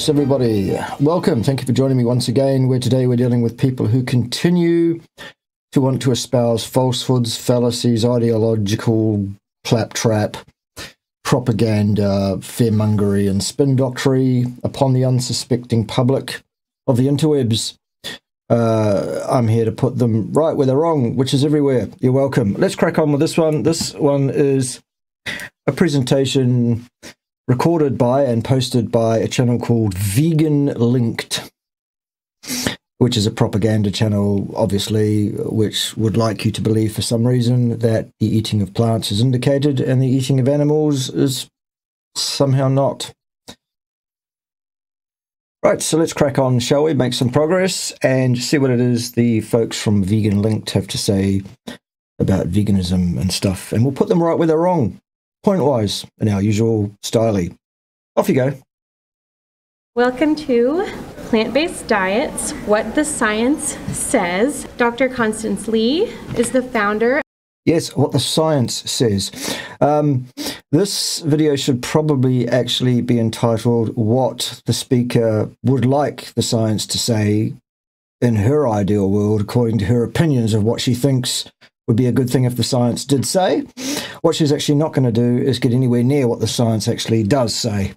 Yes, everybody, welcome. Thank you for joining me once again. Where today we're dealing with people who continue to want to espouse falsehoods, fallacies, ideological claptrap, propaganda, fearmongery, and spin doctrine upon the unsuspecting public of the interwebs. Uh, I'm here to put them right where they're wrong, which is everywhere. You're welcome. Let's crack on with this one. This one is a presentation recorded by and posted by a channel called Vegan Linked, which is a propaganda channel, obviously, which would like you to believe for some reason that the eating of plants is indicated and the eating of animals is somehow not. Right, so let's crack on, shall we? Make some progress and see what it is the folks from Vegan Linked have to say about veganism and stuff. And we'll put them right where they're wrong pointwise in our usual style. Off you go. Welcome to Plant Based Diets What the Science Says. Dr. Constance Li is the founder. Yes, what the science says. Um, this video should probably actually be entitled What the Speaker Would Like the Science to Say in Her Ideal World, according to her opinions of what she thinks would be a good thing if the science did say. What she's actually not going to do is get anywhere near what the science actually does say.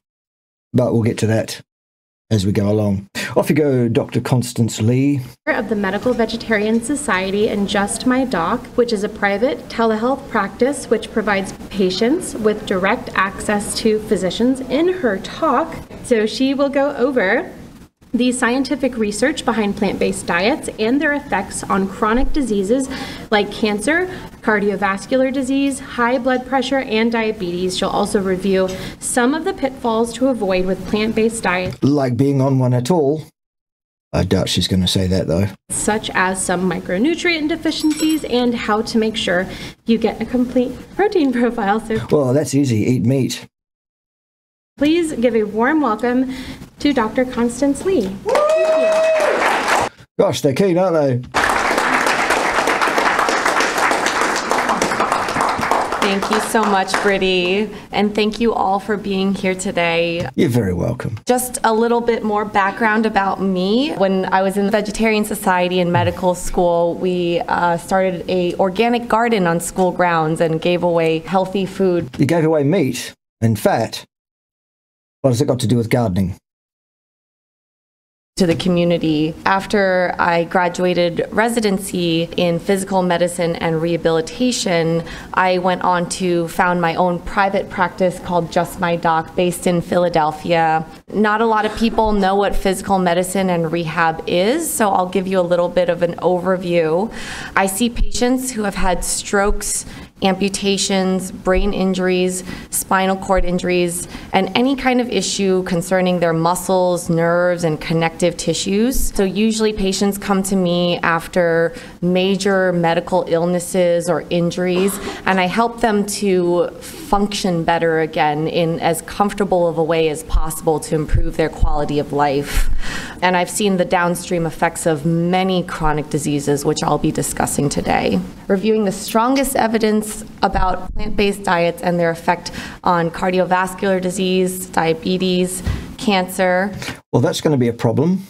But we'll get to that as we go along. Off you go, Dr. Constance Li. Of the Medical Vegetarian Society and Just My Doc, which is a private telehealth practice which provides patients with direct access to physicians in her talk. So she will go over the scientific research behind plant based diets and their effects on chronic diseases like cancer, cardiovascular disease, high blood pressure, and diabetes. She'll also review some of the pitfalls to avoid with plant based diets. Like being on one at all. I doubt she's going to say that though. Such as some micronutrient deficiencies and how to make sure you get a complete protein profile. So, well, that's easy. Eat meat. Please give a warm welcome to Dr. Constance Li. Gosh, they're keen, aren't they? Thank you so much, Brittany. And thank you all for being here today. You're very welcome. Just a little bit more background about me. When I was in the Vegetarian Society in medical school, we uh, started a organic garden on school grounds and gave away healthy food. You gave away meat and fat. What has it got to do with gardening? to the community. After I graduated residency in physical medicine and rehabilitation, I went on to found my own private practice called Just My Doc based in Philadelphia. Not a lot of people know what physical medicine and rehab is, so I'll give you a little bit of an overview. I see patients who have had strokes amputations, brain injuries, spinal cord injuries, and any kind of issue concerning their muscles, nerves, and connective tissues. So, usually, patients come to me after major medical illnesses or injuries, and I help them to function better again in as comfortable of a way as possible to improve their quality of life. And I've seen the downstream effects of many chronic diseases, which I'll be discussing today. Reviewing the strongest evidence about plant based diets and their effect on cardiovascular disease, diabetes, cancer. Well, that's going to be a problem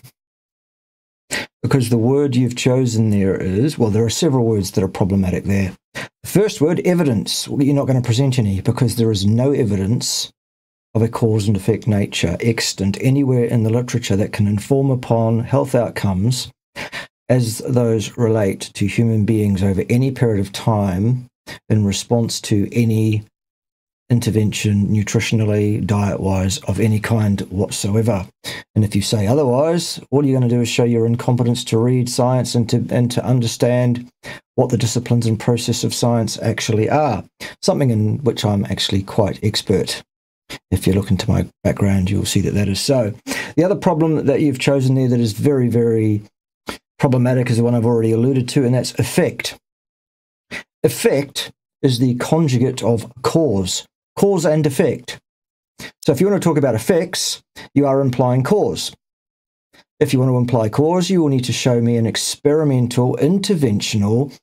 because the word you've chosen there is well, there are several words that are problematic there. The first word, evidence. Well, you're not going to present any because there is no evidence of a cause and effect nature extant anywhere in the literature that can inform upon health outcomes as those relate to human beings over any period of time in response to any intervention nutritionally, diet wise, of any kind whatsoever. And if you say otherwise, all you're going to do is show your incompetence to read science and to, and to understand what the disciplines and process of science actually are, something in which I'm actually quite expert. If you look into my background, you'll see that that is so. The other problem that you've chosen there that is very, very problematic is the one I've already alluded to, and that's effect. Effect is the conjugate of cause, cause and effect. So if you want to talk about effects, you are implying cause. If you want to imply cause, you will need to show me an experimental, interventional,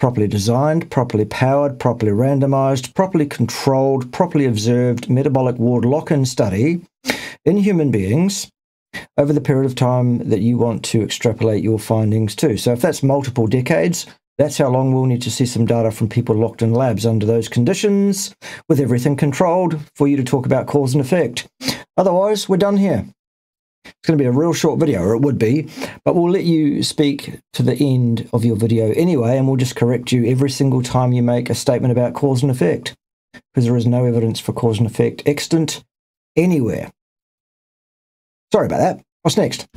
properly designed, properly powered, properly randomized, properly controlled, properly observed metabolic ward lock in study in human beings over the period of time that you want to extrapolate your findings to. So if that's multiple decades, that's how long we'll need to see some data from people locked in labs under those conditions, with everything controlled, for you to talk about cause and effect. Otherwise, we're done here. It's going to be a real short video, or it would be, but we'll let you speak to the end of your video anyway, and we'll just correct you every single time you make a statement about cause and effect, because there is no evidence for cause and effect extant anywhere. Sorry about that. What's next?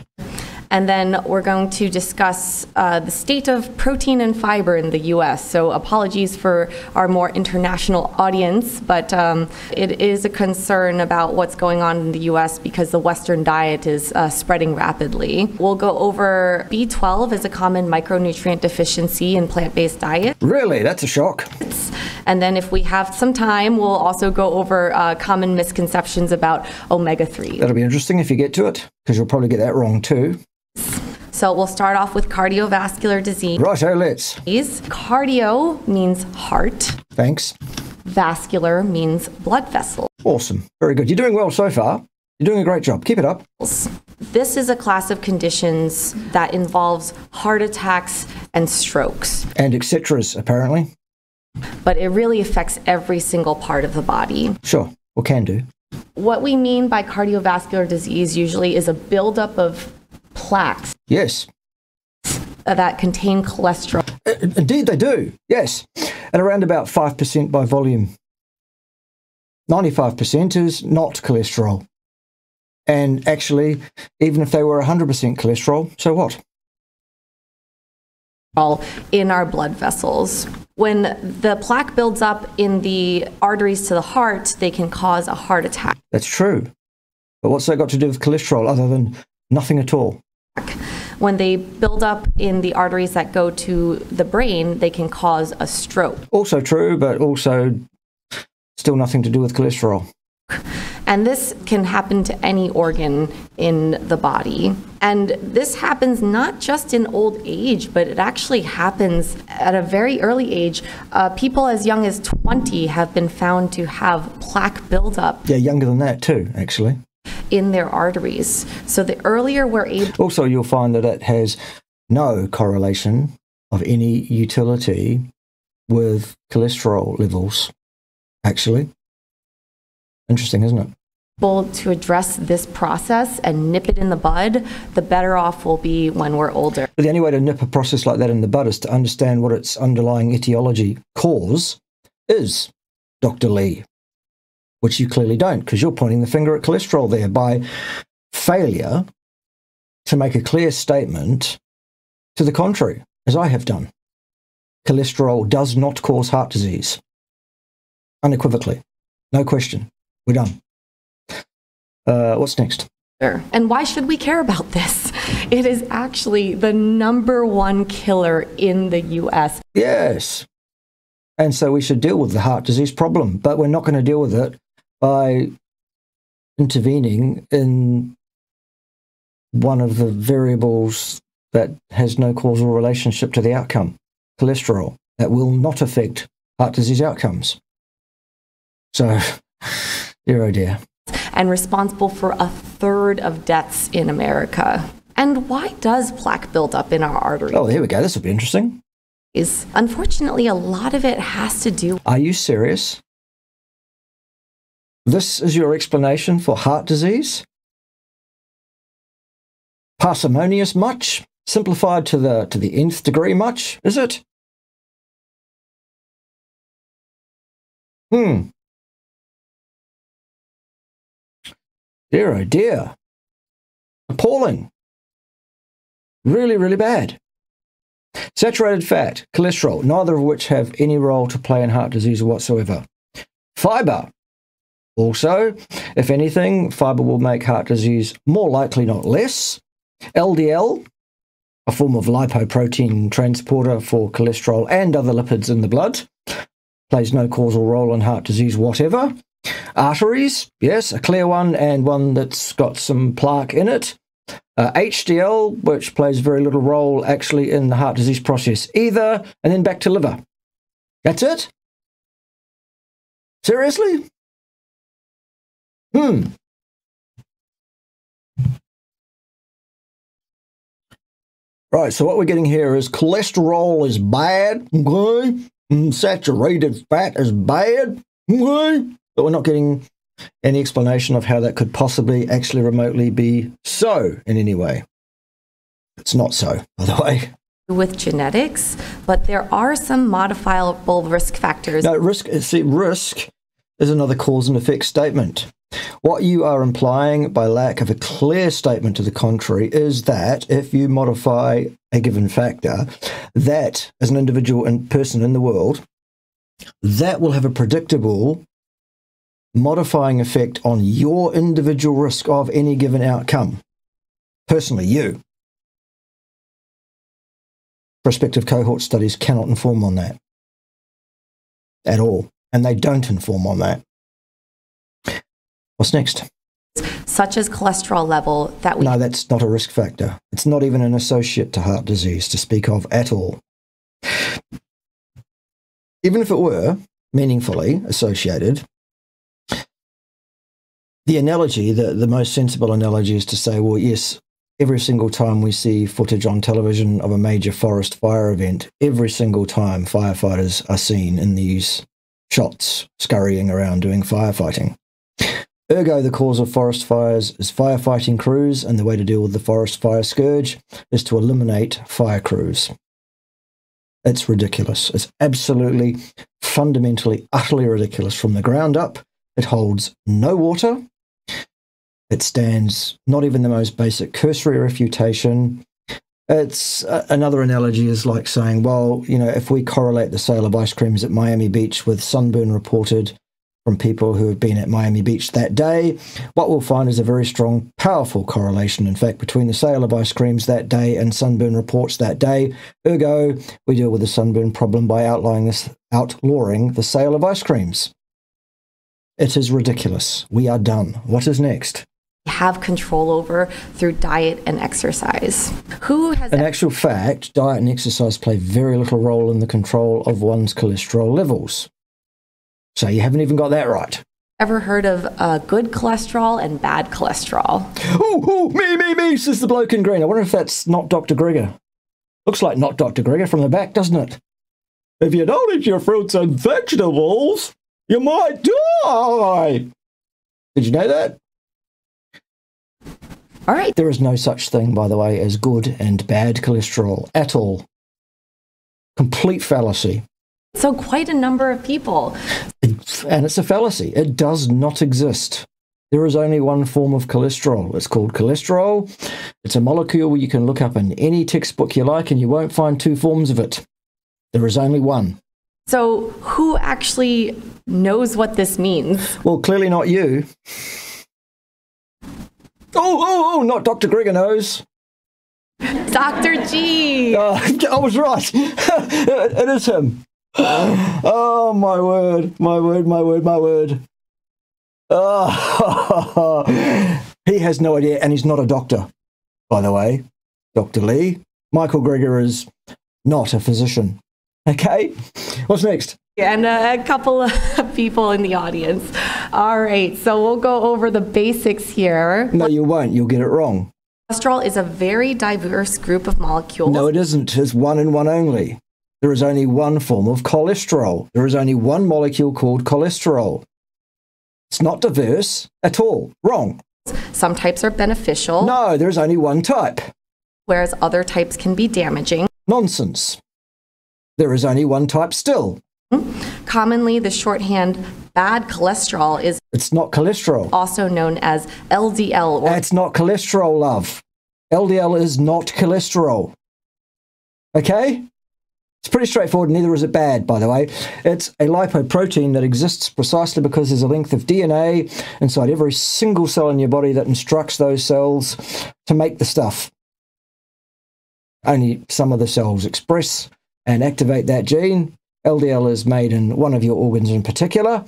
And then we're going to discuss uh, the state of protein and fiber in the US. So, apologies for our more international audience, but um, it is a concern about what's going on in the US because the Western diet is uh, spreading rapidly. We'll go over B12 as a common micronutrient deficiency in plant based diet. Really? That's a shock. And then, if we have some time, we'll also go over uh, common misconceptions about omega 3. That'll be interesting if you get to it, because you'll probably get that wrong too. So we'll start off with cardiovascular disease. Righto, let's. Cardio means heart. Thanks. Vascular means blood vessel. Awesome. Very good. You're doing well so far. You're doing a great job. Keep it up. This is a class of conditions that involves heart attacks and strokes, And et etceteras, apparently. but it really affects every single part of the body. Sure. Or can do. What we mean by cardiovascular disease usually is a buildup of plaques Yes. that contain cholesterol. Uh, indeed, they do. Yes. At around about 5% by volume. 95% is not cholesterol. And actually, even if they were 100% cholesterol, so what? In our blood vessels. When the plaque builds up in the arteries to the heart, they can cause a heart attack. That's true. But what's that got to do with cholesterol other than nothing at all? When they build up in the arteries that go to the brain, they can cause a stroke. Also true, but also still nothing to do with cholesterol. And this can happen to any organ in the body. And this happens not just in old age, but it actually happens at a very early age. Uh, people as young as 20 have been found to have plaque buildup Yeah, younger than that too, actually. in their arteries. So the earlier we're able Also, you'll find that it has no correlation of any utility with cholesterol levels, actually. Interesting, isn't it? to address this process and nip it in the bud, the better off we'll be when we're older. But the only way to nip a process like that in the bud is to understand what its underlying etiology cause is, Dr. Li, which you clearly don't, because you're pointing the finger at cholesterol there by failure to make a clear statement to the contrary, as I have done. Cholesterol does not cause heart disease. Unequivocally. No question. We're done. Uh, what's next? And why should we care about this? It is actually the number one killer in the US. Yes. And so we should deal with the heart disease problem, but we're not going to deal with it by intervening in one of the variables that has no causal relationship to the outcome cholesterol that will not affect heart disease outcomes. So, dear oh dear. and responsible for a third of deaths in America. And why does plaque build up in our arteries? Oh, here we go. This will be interesting. Is unfortunately, a lot of it has to do Are you serious? This is your explanation for heart disease? Parsimonious much? Simplified to the to the nth degree much, is it? Hmm. Dear oh dear. Appalling. Really, really bad. Saturated fat, cholesterol, neither of which have any role to play in heart disease whatsoever. Fiber. Also, if anything, fiber will make heart disease more likely, not less. LDL, a form of lipoprotein transporter for cholesterol and other lipids in the blood, plays no causal role in heart disease whatever. Arteries, yes, a clear one and one that's got some plaque in it. Uh, HDL, which plays very little role actually in the heart disease process either, and then back to liver. That's it? Seriously? Hmm. Right, so what we're getting here is cholesterol is bad, okay? Mm, Saturated fat is bad, okay? But we're not getting any explanation of how that could possibly actually remotely be so in any way. It's not so, by the way. with genetics, but there are some modifiable risk factors. No, risk, see, risk is another cause and effect statement. What you are implying by lack of a clear statement to the contrary is that if you modify a given factor, that as an individual and person in the world, that will have a predictable modifying effect on your individual risk of any given outcome. Personally, you. Prospective cohort studies cannot inform on that at all, and they don't inform on that. What's next? such as cholesterol level that we No, that's not a risk factor. It's not even an associate to heart disease to speak of at all. Even if it were meaningfully associated, the analogy, the, the most sensible analogy is to say, well, yes, every single time we see footage on television of a major forest fire event, every single time firefighters are seen in these shots scurrying around doing firefighting. Ergo, the cause of forest fires is firefighting crews, and the way to deal with the forest fire scourge is to eliminate fire crews. It's ridiculous. It's absolutely, fundamentally, utterly ridiculous from the ground up. It holds no water. It stands not even the most basic cursory refutation. It's uh, another analogy is like saying, well, you know, if we correlate the sale of ice creams at Miami Beach with sunburn reported from people who have been at Miami Beach that day, what we'll find is a very strong, powerful correlation, in fact, between the sale of ice creams that day and sunburn reports that day. Ergo, we deal with the sunburn problem by outlawing this, outlawing the sale of ice creams. It is ridiculous. We are done. What is next? Have control over through diet and exercise. Who has In actual fact, diet and exercise play very little role in the control of one's cholesterol levels. So you haven't even got that right. ever heard of uh, good cholesterol and bad cholesterol? Oh, oh, me, me, me, says the bloke in green. I wonder if that's not Dr. Greger. Looks like not Dr. Greger from the back, doesn't it? If you don't eat your fruits and vegetables, you might die. Did you know that? All right. There is no such thing, by the way, as good and bad cholesterol at all. Complete fallacy. So, quite a number of people. And it's a fallacy. It does not exist. There is only one form of cholesterol. It's called cholesterol. It's a molecule you can look up in any textbook you like, and you won't find two forms of it. There is only one. So, who actually knows what this means? Well, clearly not you. Oh, oh, oh, not Dr. Greger knows. Dr. G. Uh, I was right. it is him. Oh, my word, my word, my word, my word. Oh, he has no idea, and he's not a doctor, by the way. Dr. Li. Michael Greger is not a physician. Okay, what's next? And a, a couple of people in the audience. All right, so we'll go over the basics here. No, you won't. You'll get it wrong. Cholesterol is a very diverse group of molecules. No, it isn't. It's one and one only. There is only one form of cholesterol. There is only one molecule called cholesterol. It's not diverse at all. Wrong. Some types are beneficial, No, there is only one type. whereas other types can be damaging. Nonsense. There is only one type still. Commonly, the shorthand bad cholesterol is It's not cholesterol. also known as LDL or It's not cholesterol, love. LDL is not cholesterol. Okay? It's pretty straightforward, neither is it bad, by the way. It's a lipoprotein that exists precisely because there's a length of DNA inside every single cell in your body that instructs those cells to make the stuff. Only some of the cells express and activate that gene. LDL is made in one of your organs in particular.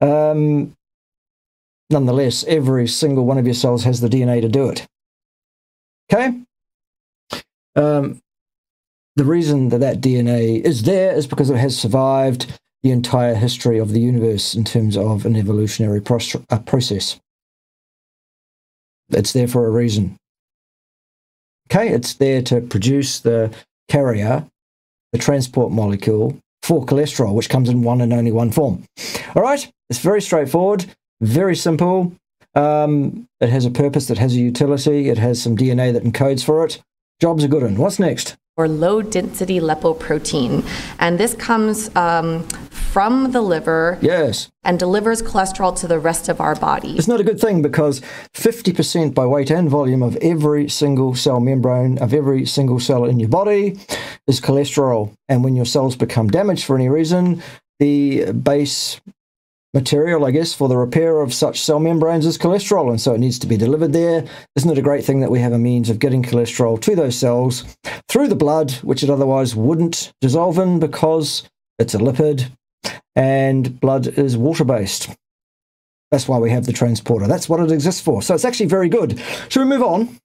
Um, nonetheless, every single one of your cells has the DNA to do it. Okay? Um, the reason that that DNA is there is because it has survived the entire history of the universe in terms of an evolutionary uh, process. It's there for a reason. Okay, it's there to produce the carrier, the transport molecule for cholesterol, which comes in one and only one form. All right, it's very straightforward, very simple. Um, it has a purpose, it has a utility, it has some DNA that encodes for it. Job's a good one. What's next? Or low density lipoprotein. And this comes um, from the liver Yes. and delivers cholesterol to the rest of our body. It's not a good thing because 50% by weight and volume of every single cell membrane of every single cell in your body is cholesterol. And when your cells become damaged for any reason, the base material, I guess, for the repair of such cell membranes is cholesterol. And so it needs to be delivered there. Isn't it a great thing that we have a means of getting cholesterol to those cells through the blood, which it otherwise wouldn't dissolve in because it's a lipid and blood is water based. That's why we have the transporter. That's what it exists for. So it's actually very good. Should we move on?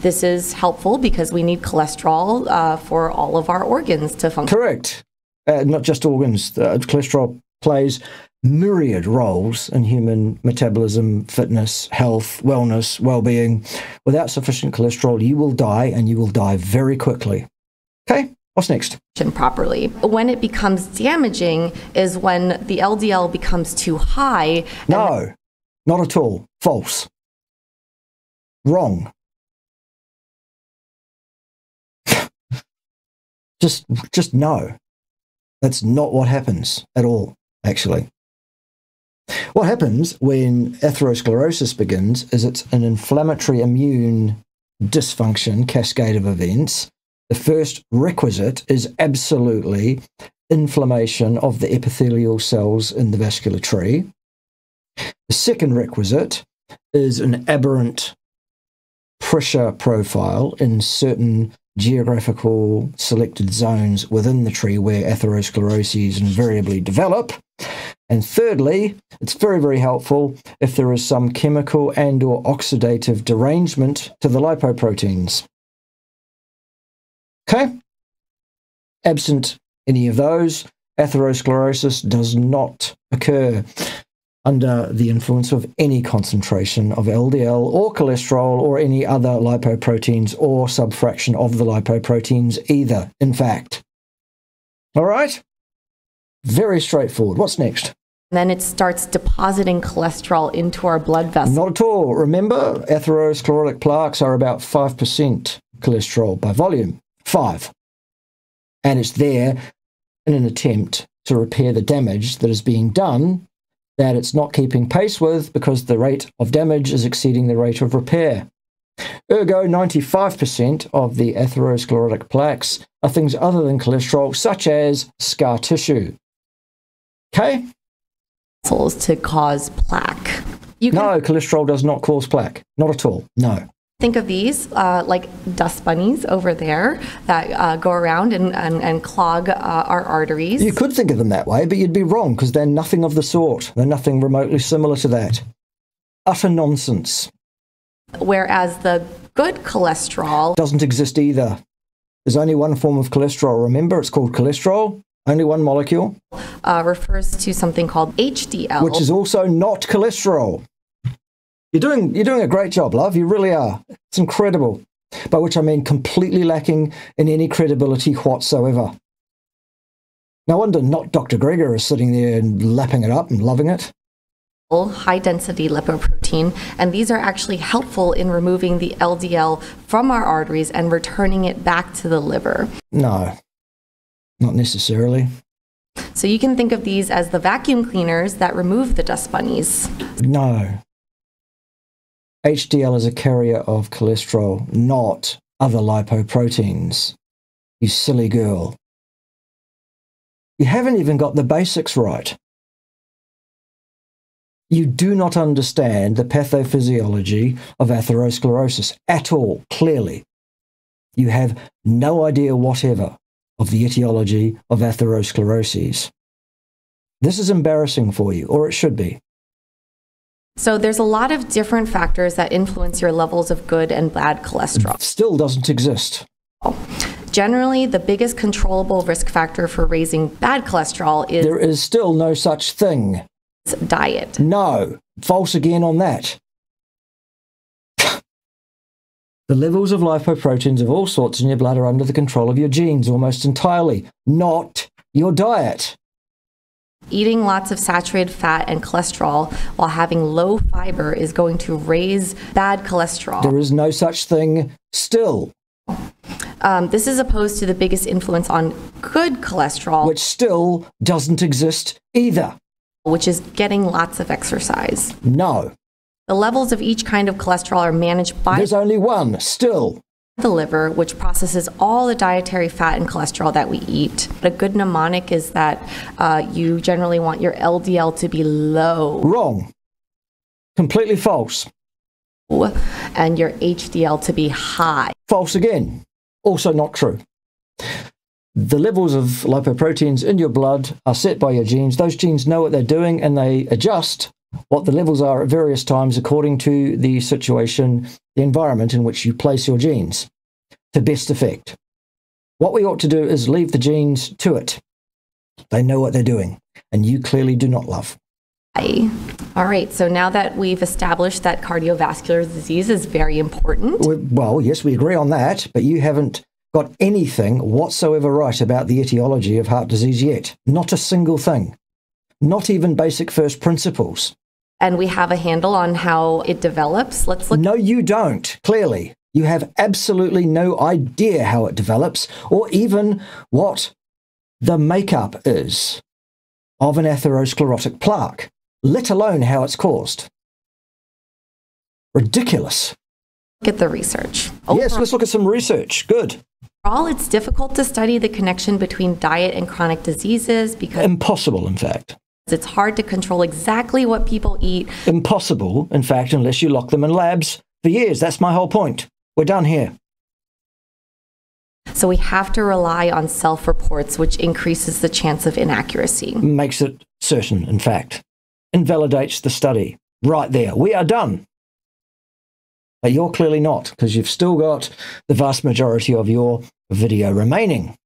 This is helpful because we need cholesterol uh, for all of our organs to function. Correct. Uh, not just organs. Uh, cholesterol plays myriad roles in human metabolism, fitness, health, wellness, well being. Without sufficient cholesterol, you will die and you will die very quickly. Okay, what's next? properly. When it becomes damaging is when the LDL becomes too high. No, not at all. False. Wrong. just, just no. That's not what happens at all, actually. What happens when atherosclerosis begins is it's an inflammatory immune dysfunction cascade of events. The first requisite is absolutely inflammation of the epithelial cells in the vascular tree. The second requisite is an aberrant pressure profile in certain geographical selected zones within the tree where atherosclerosis invariably develop. And thirdly, it's very, very helpful if there is some chemical and or oxidative derangement to the lipoproteins. Okay? Absent any of those, atherosclerosis does not occur under the influence of any concentration of LDL or cholesterol or any other lipoproteins or subfraction of the lipoproteins either, in fact. All right? Very straightforward. What's next? Then it starts depositing cholesterol into our blood vessels. Not at all. Remember, atherosclerotic plaques are about 5% cholesterol by volume. 5. And it's there in an attempt to repair the damage that is being done that it's not keeping pace with because the rate of damage is exceeding the rate of repair. Ergo, 95% of the atherosclerotic plaques are things other than cholesterol, such as scar tissue. Okay? to cause plaque. You can No, cholesterol does not cause plaque. Not at all. No. Think of these uh, like dust bunnies over there that uh, go around and, and, and clog uh, our arteries. You could think of them that way, but you'd be wrong because they're nothing of the sort. They're nothing remotely similar to that. Utter nonsense. Whereas the good cholesterol Doesn't exist either. There's only one form of cholesterol. Remember, it's called cholesterol. Only one molecule, uh, refers to something called HDL. which is also not cholesterol. You're doing you're doing a great job, love. You really are. It's incredible. By which I mean completely lacking in any credibility whatsoever. No wonder not Dr. Greger is sitting there and lapping it up and loving it. high density lipoprotein, and these are actually helpful in removing the LDL from our arteries and returning it back to the liver. No, not necessarily. So you can think of these as the vacuum cleaners that remove the dust bunnies. No. HDL is a carrier of cholesterol, not other lipoproteins. You silly girl. You haven't even got the basics right. You do not understand the pathophysiology of atherosclerosis at all, clearly. You have no idea whatever of the etiology of atherosclerosis. This is embarrassing for you, or it should be. So there's a lot of different factors that influence your levels of good and bad cholesterol. Still doesn't exist. Generally, the biggest controllable risk factor for raising bad cholesterol is There is still no such thing. diet. No. False again on that. The levels of lipoproteins of all sorts in your blood are under the control of your genes almost entirely, not your diet. Eating lots of saturated fat and cholesterol while having low fiber is going to raise bad cholesterol. There is no such thing still, Um, this is opposed to the biggest influence on good cholesterol, which still doesn't exist either. which is getting lots of exercise. No, The levels of each kind of cholesterol are managed by there's only one still. The liver, which processes all the dietary fat and cholesterol that we eat. A good mnemonic is that uh, you generally want your LDL to be low Wrong. Completely false. and your HDL to be high. False again. Also not true. The levels of lipoproteins in your blood are set by your genes. Those genes know what they're doing and they adjust what the levels are at various times according to the situation, the environment in which you place your genes to best effect. What we ought to do is leave the genes to it. They know what they're doing, and you clearly do not love. All right, so now that we've established that cardiovascular disease is very important, Well, yes, we agree on that, but you haven't got anything whatsoever right about the etiology of heart disease yet. Not a single thing. Not even basic first principles. and we have a handle on how it develops, let's look No, you don't, clearly. You have absolutely no idea how it develops or even what the makeup is of an atherosclerotic plaque, let alone how it's caused. Ridiculous. at the research. Yes, let's look at some research. Good. Overall, it's difficult to study the connection between diet and chronic diseases because Impossible, in fact. It's hard to control exactly what people eat. impossible, in fact, unless you lock them in labs for years. That's my whole point. We're done here. So we have to rely on self reports, which increases the chance of inaccuracy. Makes it certain, in fact. Invalidates the study. Right there. We are done. But you're clearly not, because you've still got the vast majority of your video remaining.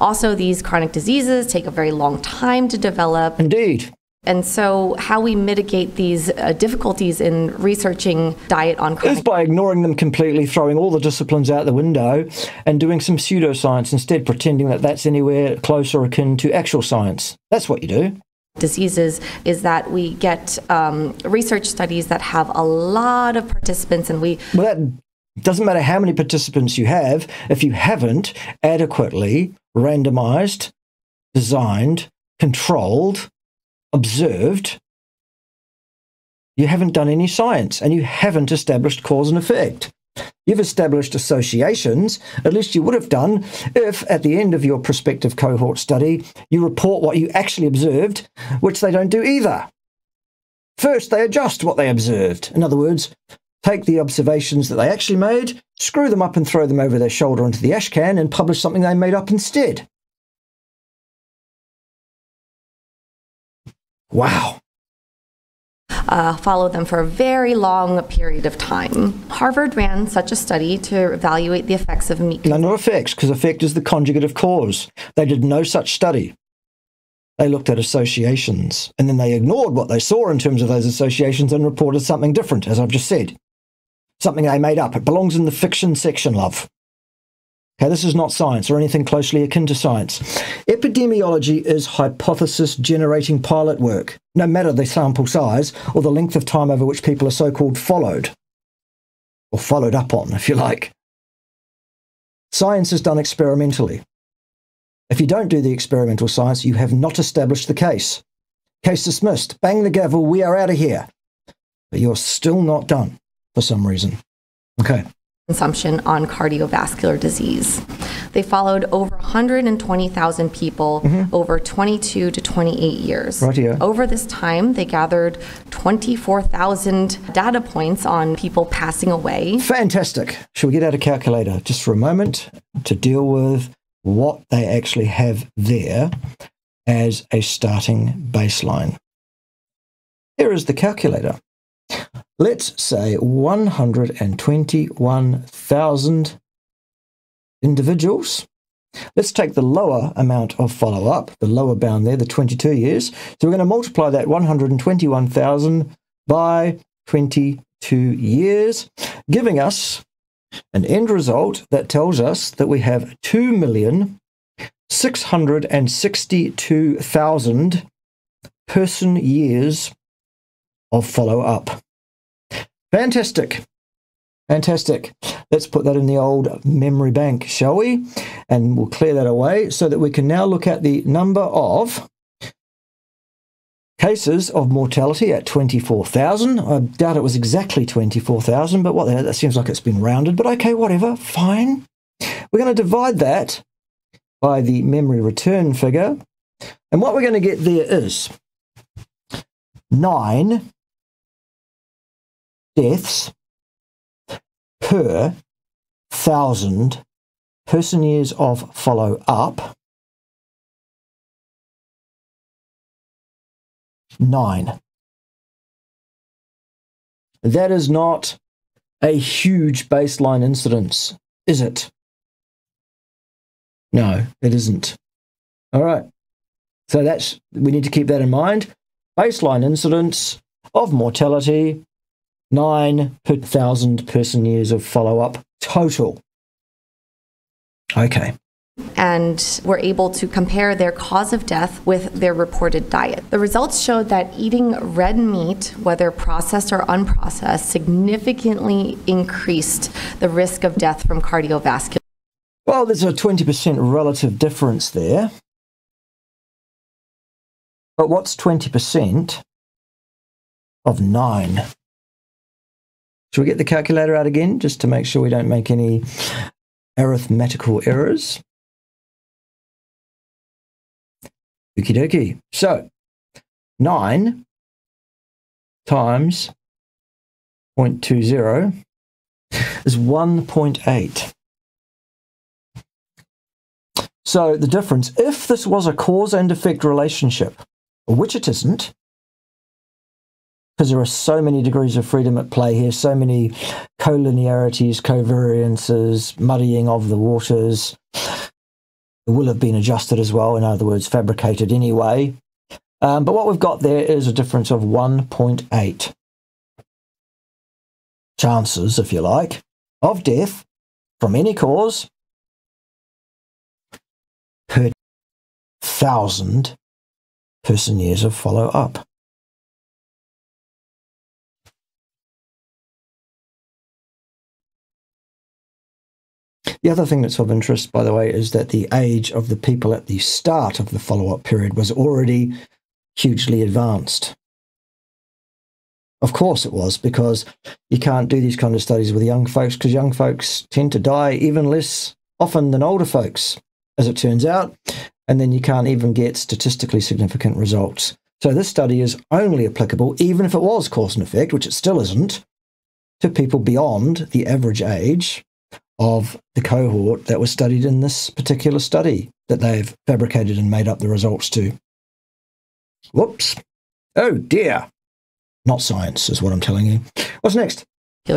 Also, these chronic diseases take a very long time to develop. Indeed. And so, how we mitigate these uh, difficulties in researching diet on Is by ignoring them completely, throwing all the disciplines out the window, and doing some pseudoscience instead, pretending that that's anywhere close or akin to actual science. That's what you do. diseases is that we get um, research studies that have a lot of participants and we Well, that doesn't matter how many participants you have if you haven't adequately randomized, designed, controlled, observed. You haven't done any science and you haven't established cause and effect. You've established associations, at least you would have done if at the end of your prospective cohort study you report what you actually observed, which they don't do either. First, they adjust what they observed. In other words, take the observations that they actually made, screw them up and throw them over their shoulder onto the ash can and publish something they made up instead. Wow. uh, follow them for a very long period of time. Harvard ran such a study to evaluate the effects of meat. No, not effects, because effect is the conjugate of cause. They did no such study. They looked at associations and then they ignored what they saw in terms of those associations and reported something different, as I've just said. Something they made up. It belongs in the fiction section, love. Okay, this is not science or anything closely akin to science. Epidemiology is hypothesis generating pilot work, no matter the sample size or the length of time over which people are so called followed, or followed up on, if you like. Science is done experimentally. If you don't do the experimental science, you have not established the case. Case dismissed. Bang the gavel, we are out of here. But you're still not done for some reason. Okay. consumption on cardiovascular disease. They followed over 120,000 people mm-hmm. over 22 to 28 years. Rightio. Over this time, they gathered 24,000 data points on people passing away. Fantastic. Shall we get out a calculator just for a moment to deal with what they actually have there as a starting baseline? Here is the calculator. Let's say 121,000 individuals. Let's take the lower amount of follow up, the lower bound there, the 22 years. So we're going to multiply that 121,000 by 22 years, giving us an end result that tells us that we have 2,662,000 person years of follow up. Fantastic. Fantastic. Let's put that in the old memory bank, shall we? And we'll clear that away so that we can now look at the number of cases of mortality at 24,000. I doubt it was exactly 24,000, but what the hell, that seems like it's been rounded. But okay, whatever, fine. We're going to divide that by the memory return figure. And what we're going to get there is nine deaths per thousand person years of follow up. Nine. That is not a huge baseline incidence, is it? No, it isn't. All right. So that's we need to keep that in mind. Baseline incidence of mortality, nine per thousand person years of follow up total. Okay. and were able to compare their cause of death with their reported diet. The results showed that eating red meat, whether processed or unprocessed, significantly increased the risk of death from cardiovascular. Well, there's a 20% relative difference there. But what's 20% of 9? Should we get the calculator out again just to make sure we don't make any arithmetical errors? Okie dokie. So, 9 times 0.20 is 1.8. So the difference, if this was a cause and effect relationship, which it isn't, because there are so many degrees of freedom at play here, so many collinearities, covariances, muddying of the waters, it will have been adjusted as well, in other words, fabricated anyway. Um, but what we've got there is a difference of 1.8 chances, if you like, of death from any cause per thousand person years of follow up. The other thing that's of interest, by the way, is that the age of the people at the start of the follow up period was already hugely advanced. Of course it was, because you can't do these kind of studies with young folks because young folks tend to die even less often than older folks, as it turns out, and then you can't even get statistically significant results. So this study is only applicable, even if it was cause and effect, which it still isn't, to people beyond the average age of the cohort that was studied in this particular study that they've fabricated and made up the results to. Whoops. Oh dear. Not science, is what I'm telling you. What's next?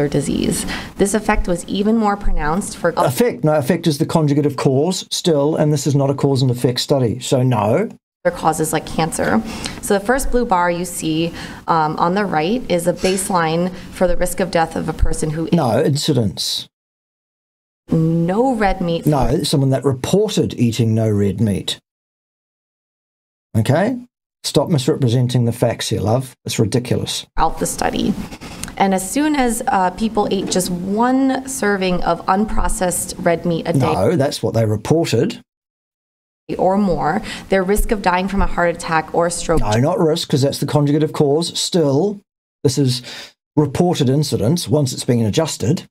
disease. This effect was even more pronounced for Effect. No, effect is the conjugate of cause still, and this is not a cause and effect study. So, no. other causes like cancer. So the first blue bar you see um, on the right is a baseline for the risk of death of a person who No, incidents. No red meat No, someone that reported eating no red meat. Okay? Stop misrepresenting the facts here, love. It's ridiculous. throughout the study. And as soon as uh, people ate just one serving of unprocessed red meat a day No, that's what they reported. or more, their risk of dying from a heart attack or a stroke No, not risk, because that's the conjugate of cause. Still, this is reported incidents once it's been adjusted.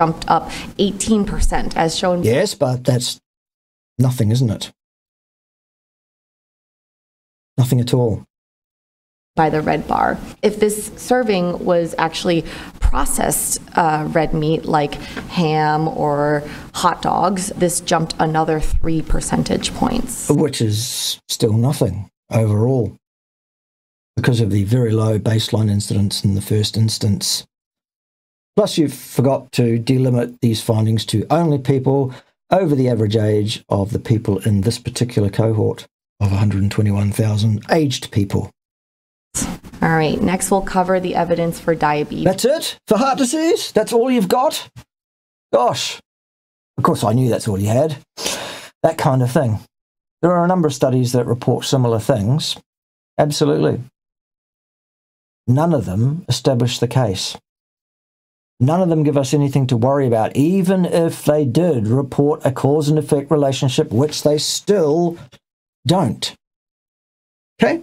Jumped up 18%, as shown Yes, but that's nothing, isn't it? Nothing at all. by the red bar. If this serving was actually processed uh, red meat like ham or hot dogs, this jumped another three percentage points. which is still nothing overall because of the very low baseline incidence in the first instance. Plus, you forgot to delimit these findings to only people over the average age of the people in this particular cohort of 121,000 aged people. All right, next we'll cover the evidence for diabetes. That's it for heart disease? That's all you've got? Gosh, of course, I knew that's all he had. That kind of thing. There are a number of studies that report similar things. Absolutely. None of them establish the case. None of them give us anything to worry about, even if they did report a cause and effect relationship, which they still don't. Okay?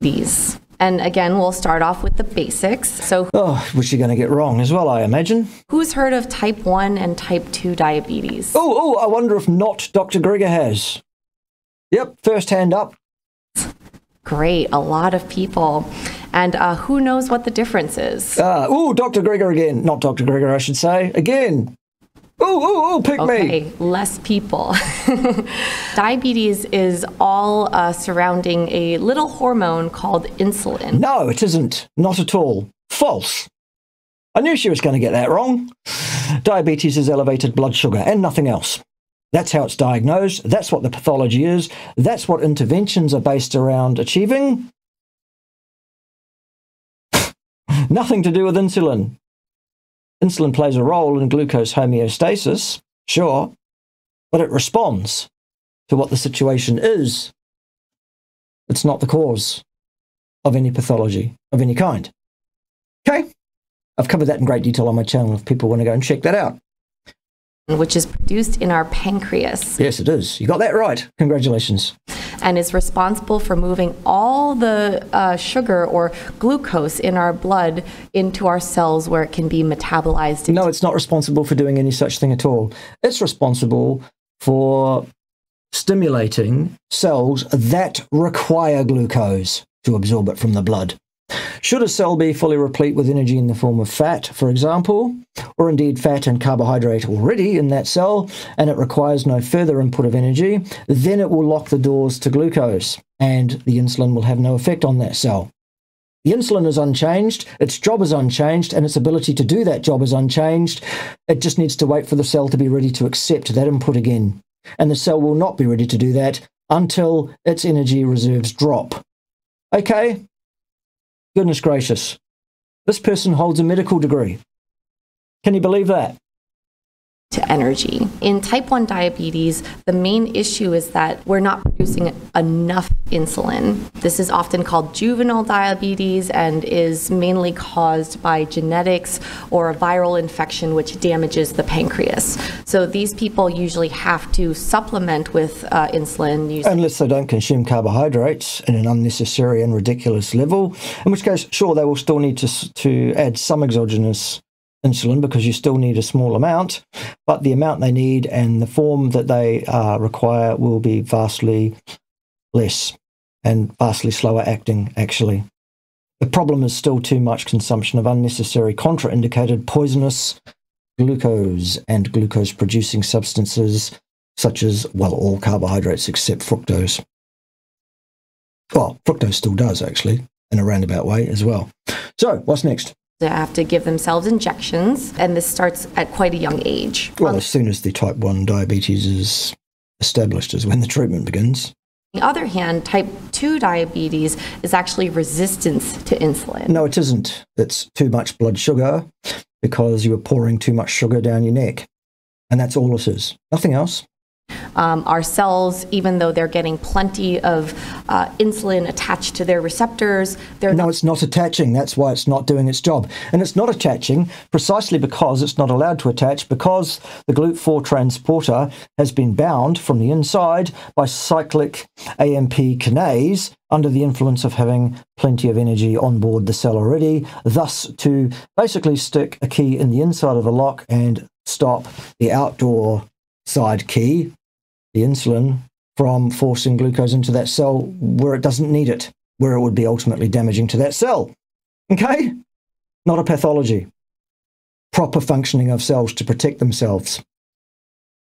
These. And again, we'll start off with the basics. So, Oh, which you're going to get wrong as well, I imagine. who's heard of type 1 and type 2 diabetes? Oh, oh, I wonder if not Dr. Greger has. Yep, first hand up. Great, a lot of people. And uh, who knows what the difference is? Uh, oh, Dr. Greger again. Not Dr. Greger, I should say. Again. Oh, oh, oh, pick me. Okay, less people. Diabetes is all uh, surrounding a little hormone called insulin. No, it isn't. Not at all. False. I knew she was going to get that wrong. Diabetes is elevated blood sugar and nothing else. That's how it's diagnosed. That's what the pathology is. That's what interventions are based around achieving. Nothing to do with insulin. Insulin plays a role in glucose homeostasis, sure, but it responds to what the situation is. It's not the cause of any pathology of any kind. Okay? I've covered that in great detail on my channel if people want to go and check that out. Which is produced in our pancreas Yes, it is. You got that right. Congratulations. and is responsible for moving all the uh, sugar or glucose in our blood into our cells where it can be metabolized. No, it's not responsible for doing any such thing at all. It's responsible for stimulating cells that require glucose to absorb it from the blood. Should a cell be fully replete with energy in the form of fat, for example, or indeed fat and carbohydrate already in that cell, and it requires no further input of energy, then it will lock the doors to glucose, and the insulin will have no effect on that cell. The insulin is unchanged, its job is unchanged, and its ability to do that job is unchanged. It just needs to wait for the cell to be ready to accept that input again. And the cell will not be ready to do that until its energy reserves drop. Okay? Goodness gracious. This person holds a medical degree. Can you believe that? To energy. In type 1 diabetes, the main issue is that we're not producing enough insulin. This is often called juvenile diabetes and is mainly caused by genetics or a viral infection which damages the pancreas. So these people usually have to supplement with uh, insulin Unless they don't consume carbohydrates in an unnecessary and ridiculous level, in which case, sure, they will still need to, to add some exogenous insulin because you still need a small amount, but the amount they need and the form that they uh, require will be vastly less and vastly slower acting, actually. The problem is still too much consumption of unnecessary contraindicated poisonous glucose and glucose producing substances such as, well, all carbohydrates except fructose. Well, fructose still does, actually, in a roundabout way as well. So, what's next? To have to give themselves injections, and this starts at quite a young age. Well, as soon as the type 1 diabetes is established, is when the treatment begins. On the other hand, type 2 diabetes is actually resistance to insulin. No, it isn't. It's too much blood sugar because you are pouring too much sugar down your neck. And that's all it is. Nothing else. Um, our cells, even though they're getting plenty of uh, insulin attached to their receptors, they're No, it's not attaching. That's why it's not doing its job. And it's not attaching precisely because it's not allowed to attach, because the GLUT4 transporter has been bound from the inside by cyclic AMP kinase under the influence of having plenty of energy on board the cell already, thus to basically stick a key in the inside of the lock and stop the outdoor side key, the insulin, from forcing glucose into that cell where it doesn't need it, where it would be ultimately damaging to that cell. Okay? Not a pathology. Proper functioning of cells to protect themselves.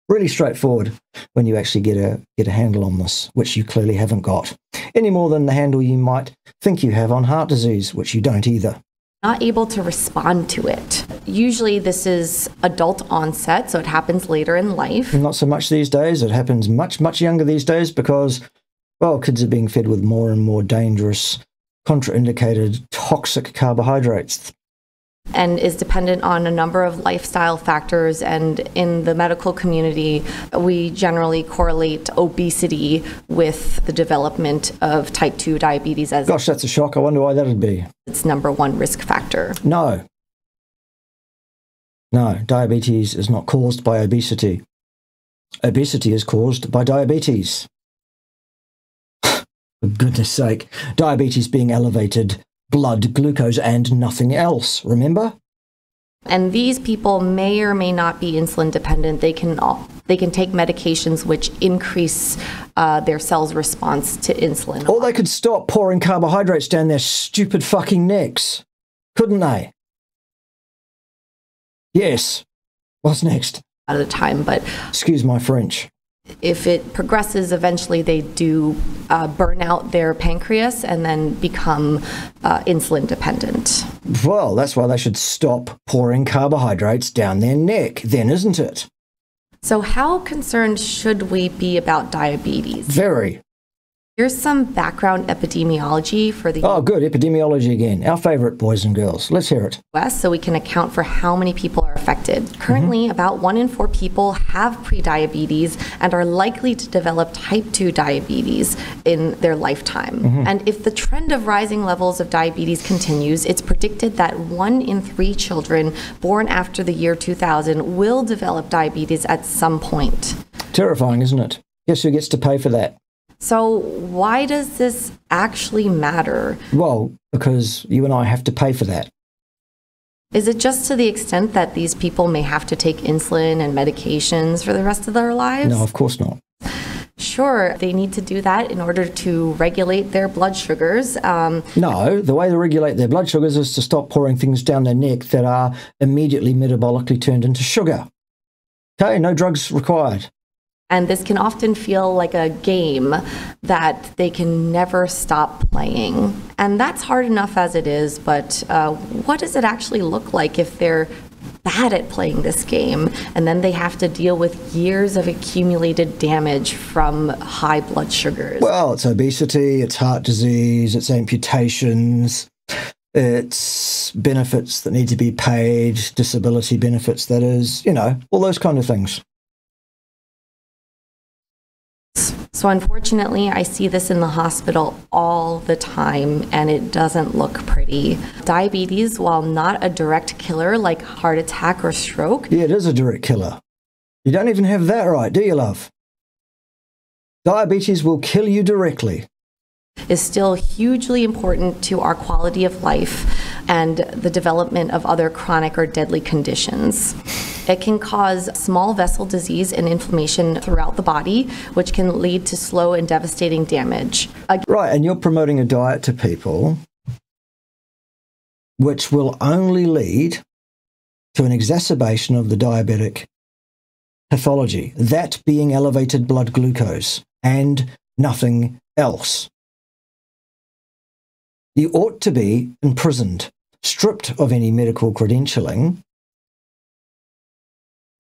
Really straightforward when you actually get a get a handle on this, which you clearly haven't got. Any more than the handle you might think you have on heart disease, which you don't either. Not able to respond to it. Usually, this is adult onset, so it happens later in life. Not so much these days. It happens much, much younger these days because, well, kids are being fed with more and more dangerous, contraindicated, toxic carbohydrates. And is dependent on a number of lifestyle factors. And in the medical community, we generally correlate obesity with the development of type 2 diabetes as Gosh, that's a shock. I wonder why that'd be. its number one risk factor. No. No, diabetes is not caused by obesity. Obesity is caused by diabetes. For goodness sake, diabetes being elevated blood glucose and nothing else, remember? And these people may or may not be insulin dependent. They can all, they can take medications which increase uh, their cells' response to insulin. Or they could stop pouring carbohydrates down their stupid fucking necks, couldn't they? Yes. What's next? At a time, but Excuse my French. If it progresses, eventually they do uh, burn out their pancreas and then become uh, insulin dependent. Well, that's why they should stop pouring carbohydrates down their neck, then, isn't it? So, how concerned should we be about diabetes? Very. Here's some background epidemiology for the Oh, good. Epidemiology again. Our favourite, boys and girls. Let's hear it. US so we can account for how many people are affected. Currently, mm-hmm. about one in four people have prediabetes and are likely to develop type 2 diabetes in their lifetime. Mm-hmm. And if the trend of rising levels of diabetes continues, it's predicted that one in three children born after the year 2000 will develop diabetes at some point. Terrifying, isn't it? Guess who gets to pay for that? So, why does this actually matter? Well, because you and I have to pay for that. Is it just to the extent that these people may have to take insulin and medications for the rest of their lives? No, of course not. Sure, they need to do that in order to regulate their blood sugars. Um, No, the way they regulate their blood sugars is to stop pouring things down their neck that are immediately metabolically turned into sugar. Okay, no drugs required. And this can often feel like a game that they can never stop playing. And that's hard enough as it is, but uh, what does it actually look like if they're bad at playing this game and then they have to deal with years of accumulated damage from high blood sugars? Well, it's obesity, it's heart disease, it's amputations, it's benefits that need to be paid, disability benefits, that is, you know, all those kind of things. So, unfortunately, I see this in the hospital all the time, and it doesn't look pretty. Diabetes, while not a direct killer like heart attack or stroke, Yeah, it is a direct killer. You don't even have that right, do you, love? Diabetes will kill you directly. is still hugely important to our quality of life and the development of other chronic or deadly conditions. It can cause small vessel disease and inflammation throughout the body, which can lead to slow and devastating damage. Right, and you're promoting a diet to people which will only lead to an exacerbation of the diabetic pathology, that being elevated blood glucose and nothing else. You ought to be imprisoned, stripped of any medical credentialing,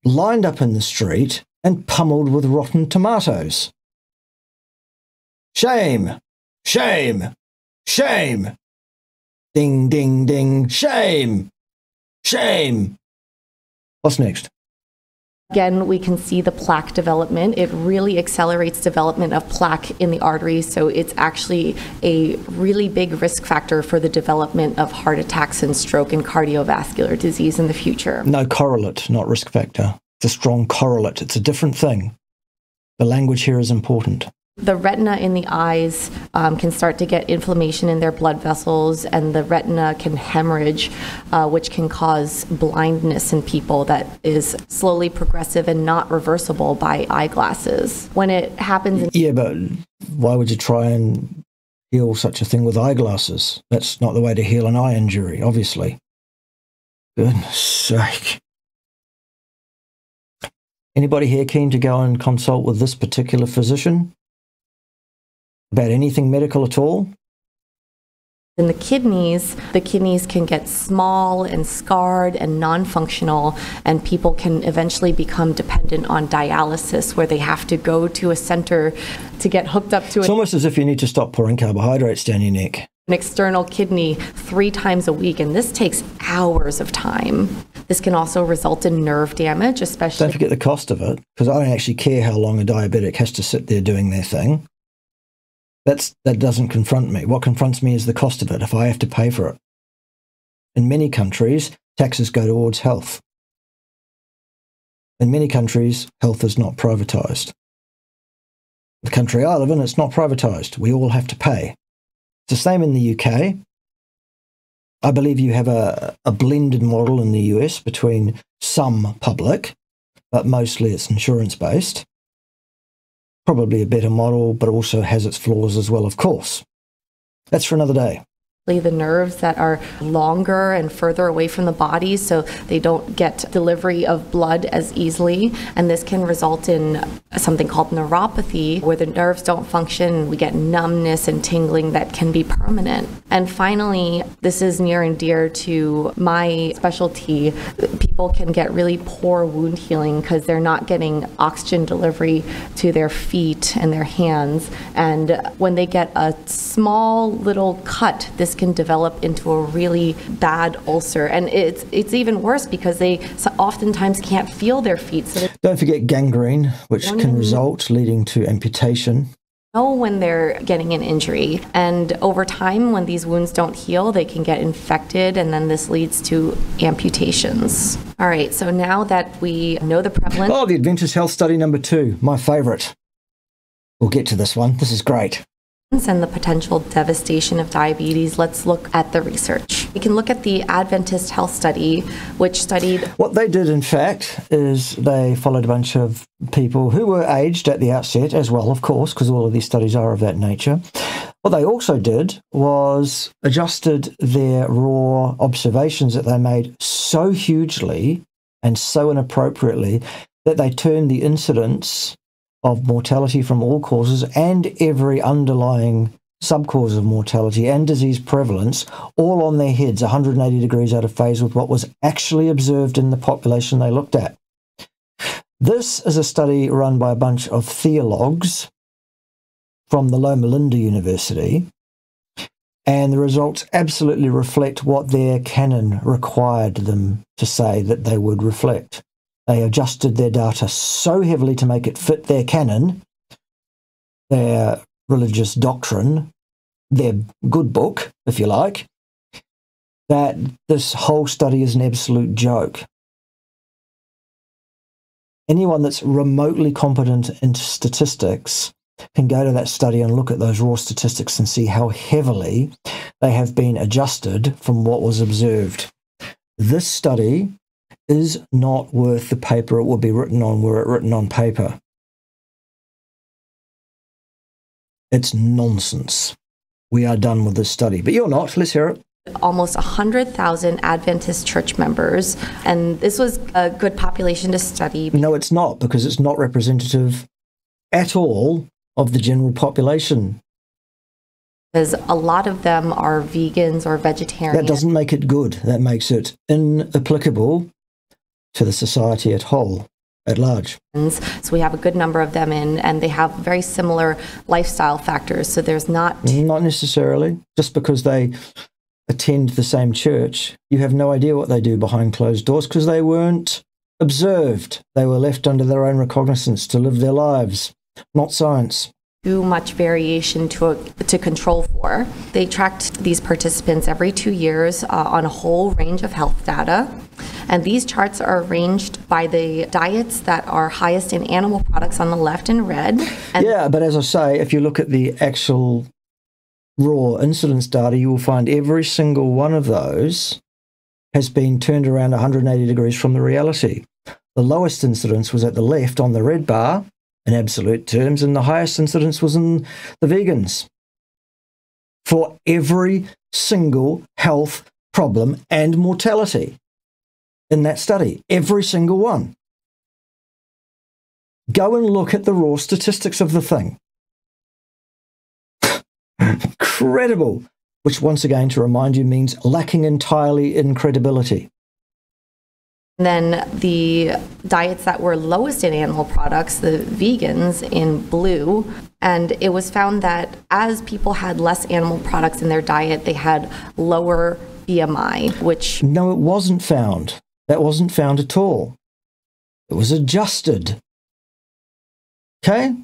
lined up in the street, and pummeled with rotten tomatoes. Shame! Shame! Shame! Ding, ding, ding. Shame! Shame! What's next? Again, we can see the plaque development. It really accelerates development of plaque in the arteries, so it's actually a really big risk factor for the development of heart attacks and stroke and cardiovascular disease in the future. No correlate, not risk factor. It's a strong correlate. It's a different thing. The language here is important. The retina in the eyes um, can start to get inflammation in their blood vessels, and the retina can hemorrhage, uh, which can cause blindness in people that is slowly progressive and not reversible by eyeglasses. When it happens Yeah, but why would you try and heal such a thing with eyeglasses? That's not the way to heal an eye injury, obviously. Goodness sake. Anybody here keen to go and consult with this particular physician about anything medical at all? in the kidneys, the kidneys can get small and scarred and non functional, and people can eventually become dependent on dialysis, where they have to go to a center to get hooked up to it. It's almost as if you need to stop pouring carbohydrates down your neck. an external kidney three times a week, and this takes hours of time. This can also result in nerve damage, especially. Don't forget the cost of it, because I don't actually care how long a diabetic has to sit there doing their thing. That's, that doesn't confront me. What confronts me is the cost of it if I have to pay for it. In many countries, taxes go towards health. In many countries, health is not privatized. The country I live in, it's not privatized. We all have to pay. It's the same in the UK. I believe you have a, a blended model in the US between some public, but mostly it's insurance based. Probably a better model, but also has its flaws as well, of course. That's for another day the nerves that are longer and further away from the body so they don't get delivery of blood as easily. And this can result in something called neuropathy where the nerves don't function. We get numbness and tingling that can be permanent. And finally this is near and dear to my specialty. People can get really poor wound healing because they're not getting oxygen delivery to their feet and their hands. And when they get a small little cut this can develop into a really bad ulcer. And it's it's even worse because they oftentimes can't feel their feet. So don't forget gangrene, which can mm-hmm. result leading to amputation know when they're getting an injury. And over time, when these wounds don't heal, they can get infected, and then this leads to amputations. All right, so now that we know the prevalence. Oh, the Adventist Health Study number two, my favorite. We'll get to this one. This is great and the potential devastation of diabetes, let's look at the research. We can look at the Adventist Health Study, which studied. What they did, in fact, is they followed a bunch of people who were aged at the outset as well, of course, because all of these studies are of that nature. What they also did was adjusted their raw observations that they made so hugely and so inappropriately that they turned the incidence of mortality from all causes and every underlying subcause of mortality and disease prevalence all on their heads 180 degrees out of phase with what was actually observed in the population they looked at. This is a study run by a bunch of theologues from the Loma Linda University, and the results absolutely reflect what their canon required them to say that they would reflect. They adjusted their data so heavily to make it fit their canon, their religious doctrine, their good book, if you like, that this whole study is an absolute joke. Anyone that's remotely competent in statistics can go to that study and look at those raw statistics and see how heavily they have been adjusted from what was observed. This study is not worth the paper it will be written on were it written on paper. It's nonsense. We are done with this study, but you're not. Let's hear it. Almost 100,000 Adventist church members, and this was a good population to study. No, it's not, because it's not representative at all of the general population. Because a lot of them are vegans or vegetarians. That doesn't make it good. That makes it inapplicable to the society at whole at large. So we have a good number of them in, and they have very similar lifestyle factors. So there's not not necessarily just because they attend the same church. You have no idea what they do behind closed doors because they weren't observed. They were left under their own recognizance to live their lives, not science too much variation to, to control for. They tracked these participants every two years uh, on a whole range of health data. And these charts are arranged by the diets that are highest in animal products on the left in red. yeah, but as I say, if you look at the actual raw incidence data, you will find every single one of those has been turned around 180 degrees from the reality. The lowest incidence was at the left on the red bar, in absolute terms, and the highest incidence was in the vegans. For every single health problem and mortality in that study, every single one. Go and look at the raw statistics of the thing. Incredible, which once again, to remind you, means lacking entirely in credibility. Then the diets that were lowest in animal products, the vegans in blue, and it was found that as people had less animal products in their diet, they had lower BMI, which. No, it wasn't found. That wasn't found at all. It was adjusted. Okay?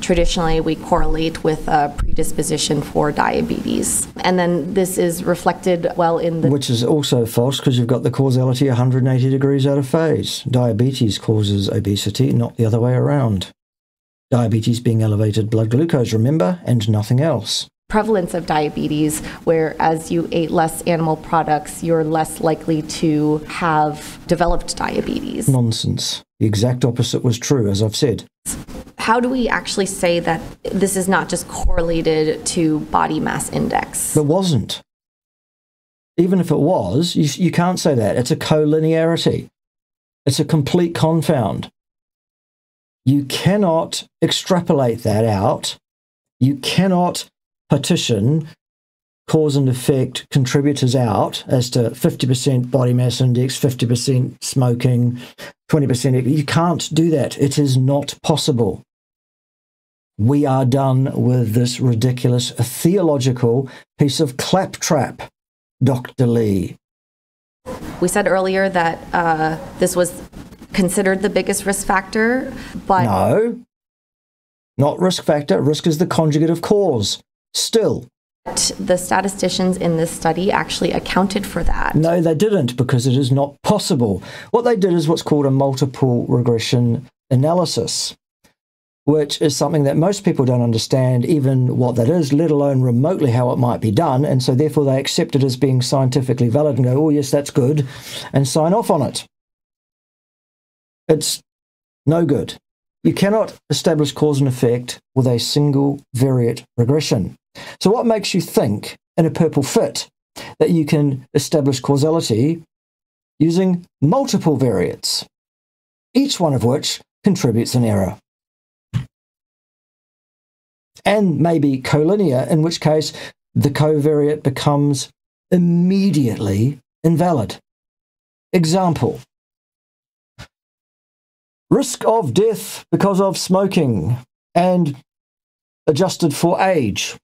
Traditionally, we correlate with a predisposition for diabetes. And then this is reflected well in the. Which is also false because you've got the causality 180 degrees out of phase. Diabetes causes obesity, not the other way around. Diabetes being elevated blood glucose, remember, and nothing else prevalence of diabetes, where as you ate less animal products, you're less likely to have developed diabetes. Nonsense. The exact opposite was true, as I've said. How do we actually say that this is not just correlated to body mass index? It wasn't. Even if it was, you, you can't say that. It's a collinearity. It's a complete confound. You cannot extrapolate that out. You cannot partition cause and effect contributors out as to 50% body mass index, 50% smoking, 20%. You can't do that. It is not possible. We are done with this ridiculous theological piece of claptrap, Dr. Li. We said earlier that uh, this was considered the biggest risk factor, but. No, not risk factor. Risk is the conjugate of cause. Still, the statisticians in this study actually accounted for that. No, they didn't because it is not possible. What they did is what's called a multiple regression analysis, which is something that most people don't understand even what that is, let alone remotely how it might be done. And so therefore they accept it as being scientifically valid and go, oh, yes, that's good, and sign off on it. It's no good. You cannot establish cause and effect with a single variate regression. So, what makes you think in a purple fit that you can establish causality using multiple variates, each one of which contributes an error? And maybe collinear, in which case the covariate becomes immediately invalid. Example Risk of death because of smoking and adjusted for age.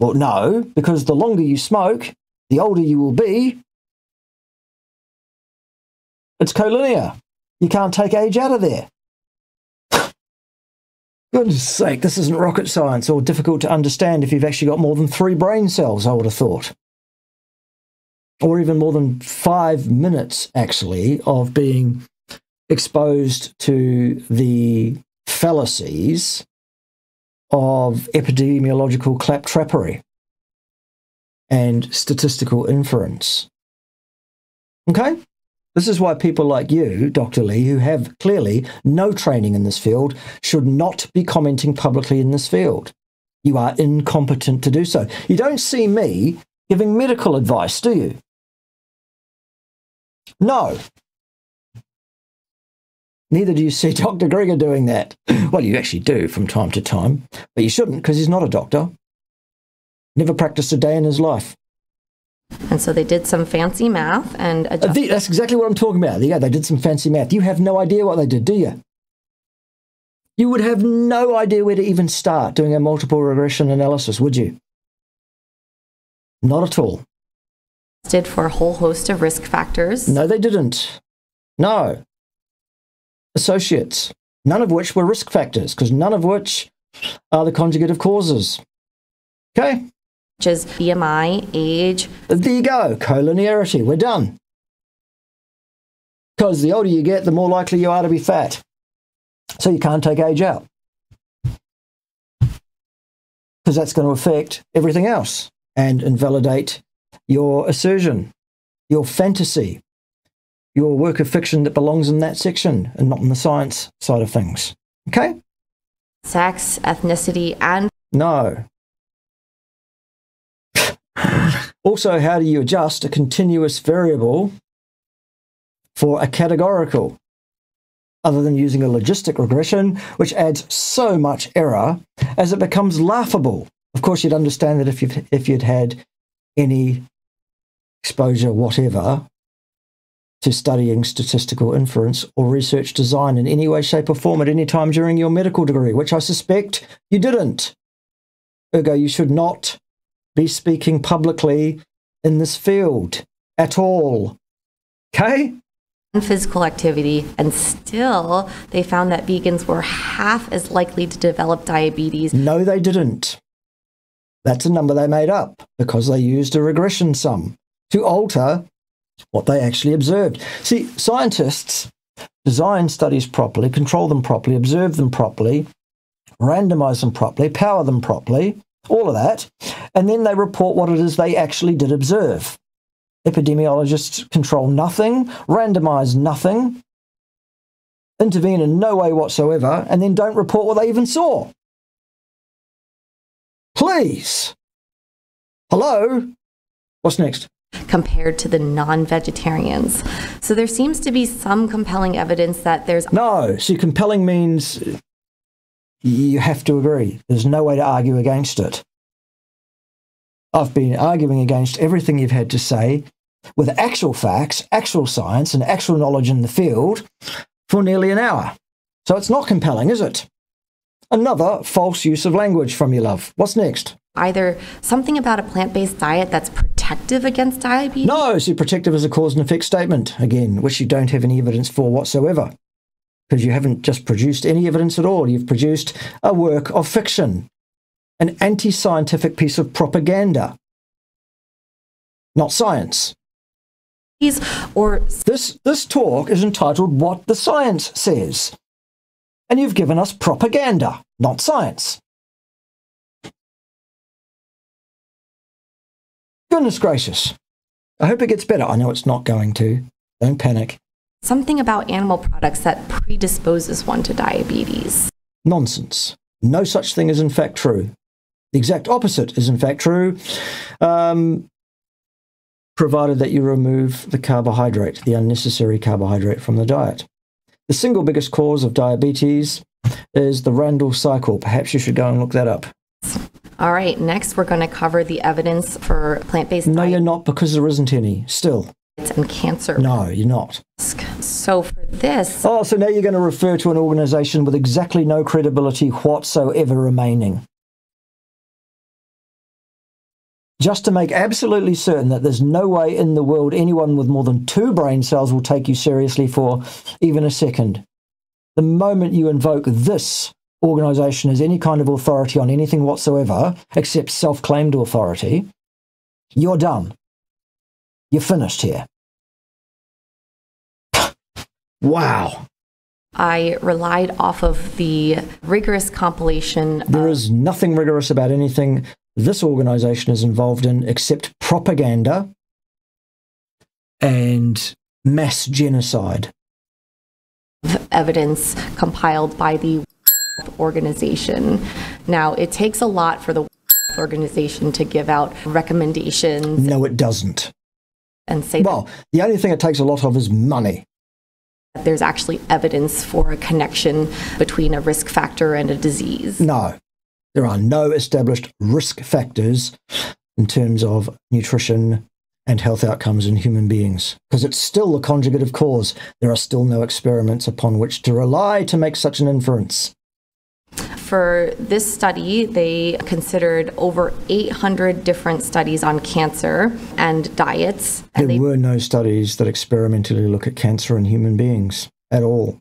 Well, no, because the longer you smoke, the older you will be. It's collinear. You can't take age out of there. Goodness sake, this isn't rocket science or difficult to understand if you've actually got more than three brain cells, I would have thought. Or even more than five minutes, actually, of being exposed to the fallacies of epidemiological claptrappery and statistical inference. Okay? This is why people like you, Dr. Li, who have clearly no training in this field, should not be commenting publicly in this field. You are incompetent to do so. You don't see me giving medical advice, do you? No, Neither do you see Dr. Greger doing that. Well, you actually do from time to time, but you shouldn't because he's not a doctor. Never practiced a day in his life. And so they did some fancy math and uh, That's exactly what I'm talking about. Yeah, they did some fancy math. You have no idea what they did, do you? You would have no idea where to even start doing a multiple regression analysis, would you? Not at all. Did for a whole host of risk factors. No, they didn't. No associates, none of which were risk factors, because none of which are the conjugate of causes. Okay? Which is BMI, age. There you go, collinearity. We're done. Because the older you get, the more likely you are to be fat. So you can't take age out. Because that's going to affect everything else and invalidate your assertion, your fantasy, your work of fiction that belongs in that section and not in the science side of things. Okay? Sex, ethnicity, and. No. also, how do you adjust a continuous variable for a categorical? Other than using a logistic regression, which adds so much error as it becomes laughable. Of course, you'd understand that if, you've, if you'd had any exposure, whatever, to studying statistical inference or research design in any way, shape, or form at any time during your medical degree, which I suspect you didn't. Ergo, you should not be speaking publicly in this field at all. Okay? physical activity, and still they found that vegans were half as likely to develop diabetes. No, they didn't. That's a number they made up because they used a regression sum to alter what they actually observed. See, scientists design studies properly, control them properly, observe them properly, randomize them properly, power them properly, all of that, and then they report what it is they actually did observe. Epidemiologists control nothing, randomize nothing, intervene in no way whatsoever, and then don't report what they even saw. Please. Hello? What's next? Compared to the non vegetarians. So there seems to be some compelling evidence that there's. No, see, compelling means you have to agree. There's no way to argue against it. I've been arguing against everything you've had to say with actual facts, actual science, and actual knowledge in the field for nearly an hour. So it's not compelling, is it? Another false use of language from you, love. What's next? Either something about a plant based diet that's protective against diabetes. No, see, protective is a cause and effect statement, again, which you don't have any evidence for whatsoever. Because you haven't just produced any evidence at all. You've produced a work of fiction an anti scientific piece of propaganda, not science. Or this, this talk is entitled What the Science Says. And you've given us propaganda, not science. Goodness gracious. I hope it gets better. I know it's not going to. Don't panic. Something about animal products that predisposes one to diabetes. Nonsense. No such thing is in fact true. The exact opposite is, in fact, true, um, provided that you remove the carbohydrate, the unnecessary carbohydrate from the diet. The single biggest cause of diabetes is the Randle cycle. Perhaps you should go and look that up. All right, next we're going to cover the evidence for plant based No, you're not, because there isn't any, still. And cancer. No, you're not. So for this. Oh, so now you're going to refer to an organization with exactly no credibility whatsoever remaining. just to make absolutely certain that there's no way in the world anyone with more than two brain cells will take you seriously for even a second. The moment you invoke this organization as any kind of authority on anything whatsoever, except self claimed authority, you're done. You're finished here. wow. I relied off of the rigorous compilation. There is nothing rigorous about anything this organization is involved in except propaganda and mass genocide. Evidence compiled by the organization. Now, it takes a lot for the organization to give out recommendations. No, it doesn't. And say, well, the only thing it takes a lot of is money. There's actually evidence for a connection between a risk factor and a disease. No, there are no established risk factors in terms of nutrition and health outcomes in human beings because it's still the conjugative cause. There are still no experiments upon which to rely to make such an inference. For this study, they considered over 800 different studies on cancer and diets. And there they, were no studies that experimentally look at cancer in human beings at all.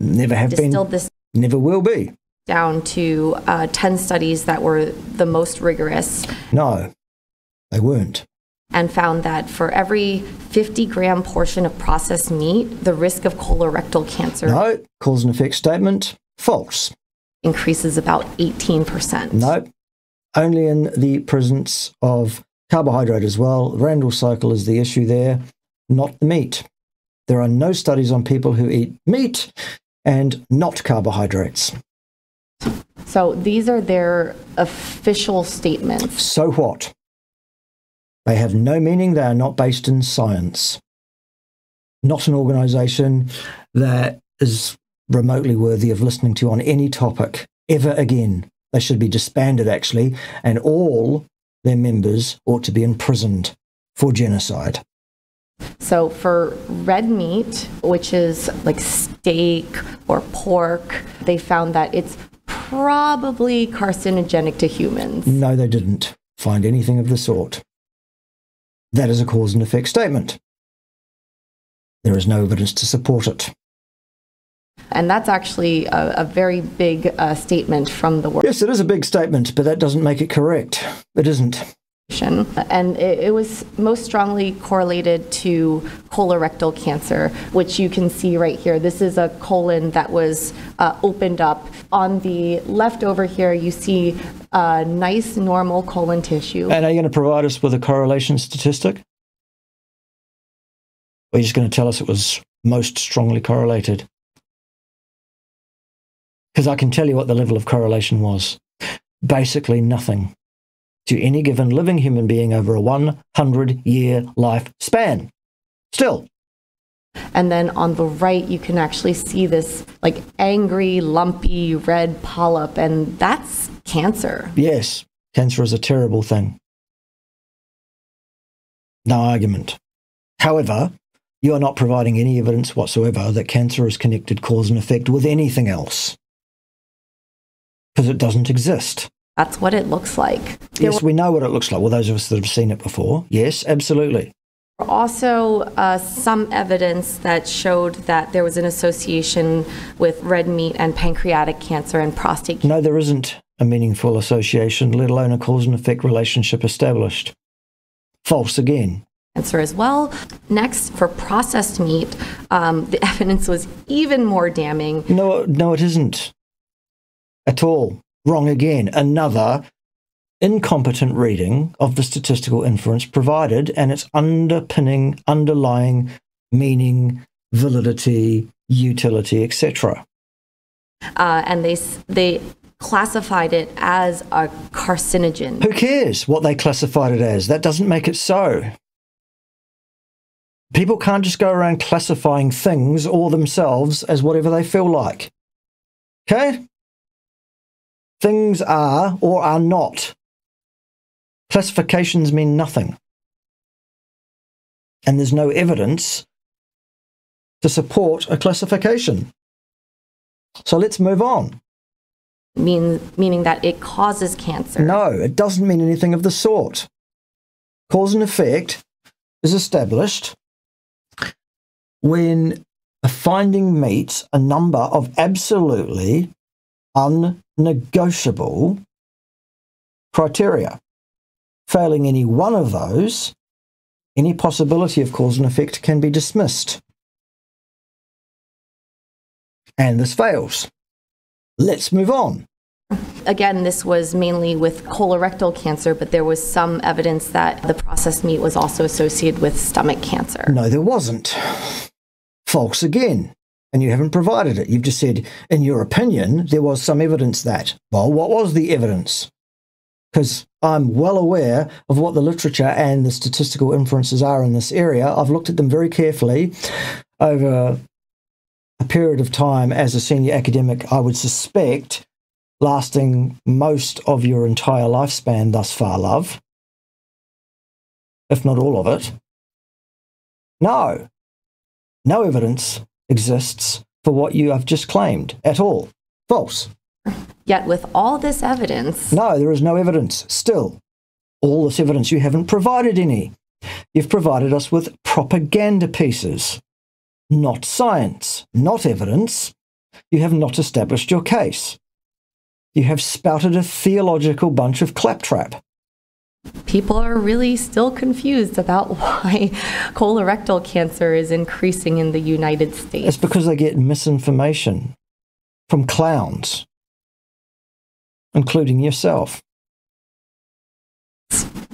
Never have been. This- never will be down to uh, 10 studies that were the most rigorous. No, they weren't. And found that for every 50 gram portion of processed meat, the risk of colorectal cancer. No, cause and effect statement, false. Increases about 18%. No, only in the presence of carbohydrate as well. Randle cycle is the issue there, not the meat. There are no studies on people who eat meat and not carbohydrates. So these are their official statements. So what? They have no meaning. They are not based in science. Not an organization that is remotely worthy of listening to on any topic ever again. They should be disbanded, actually, and all their members ought to be imprisoned for genocide. So for red meat, which is like steak or pork, they found that it's probably carcinogenic to humans. No, they didn't find anything of the sort. That is a cause and effect statement. There is no evidence to support it. And that's actually a, a very big uh, statement from the world. Yes, it is a big statement, but that doesn't make it correct. It isn't. And it, it, was most strongly correlated to colorectal cancer, which you can see right here. This is a colon that was uh, opened up. On the left over here, you see a nice normal colon tissue. And are you going to provide us with a correlation statistic? Or are you just going to tell us it was most strongly correlated? Because I can tell you what the level of correlation was. Basically, nothing to any given living human being over a 100 year lifespan. Still. And then on the right, you can actually see this like angry, lumpy red polyp, and that's cancer. Yes, cancer is a terrible thing. No argument. However, you are not providing any evidence whatsoever that cancer is connected cause and effect with anything else. Because it doesn't exist. That's what it looks like. Yes, we know what it looks like. Well, those of us that have seen it before. Yes, absolutely. Also, uh, some evidence that showed that there was an association with red meat and pancreatic cancer and prostate cancer. No, there isn't a meaningful association, let alone a cause and effect relationship established. False again. Cancer as well. Next, for processed meat, um, the evidence was even more damning. No, no, it isn't at all. Wrong again. Another incompetent reading of the statistical inference provided and its underpinning, underlying meaning, validity, utility, etc. Uh, and they they classified it as a carcinogen. Who cares what they classified it as? That doesn't make it so. People can't just go around classifying things or themselves as whatever they feel like. Okay? Things are or are not. Classifications mean nothing. And there's no evidence to support a classification. So let's move on. Mean, meaning that it causes cancer. No, it doesn't mean anything of the sort. Cause and effect is established when a finding meets a number of absolutely unnegotiable criteria. Failing any one of those, any possibility of cause and effect can be dismissed. And this fails. Let's move on. Again, this was mainly with colorectal cancer, but there was some evidence that the processed meat was also associated with stomach cancer. No, there wasn't. False again and you haven't provided it. You've just said, in your opinion, there was some evidence that. Well, what was the evidence? Because I'm well aware of what the literature and the statistical inferences are in this area. I've looked at them very carefully over a period of time as a senior academic, I would suspect, lasting most of your entire lifespan thus far, love, if not all of it. No, no evidence exists for what you have just claimed at all. False. Yet, with all this evidence. No, there is no evidence. Still, all this evidence, you haven't provided any. You've provided us with propaganda pieces, not science, not evidence. You have not established your case. You have spouted a theological bunch of claptrap people are really still confused about why colorectal cancer is increasing in the United States. It's because they get misinformation from clowns, including yourself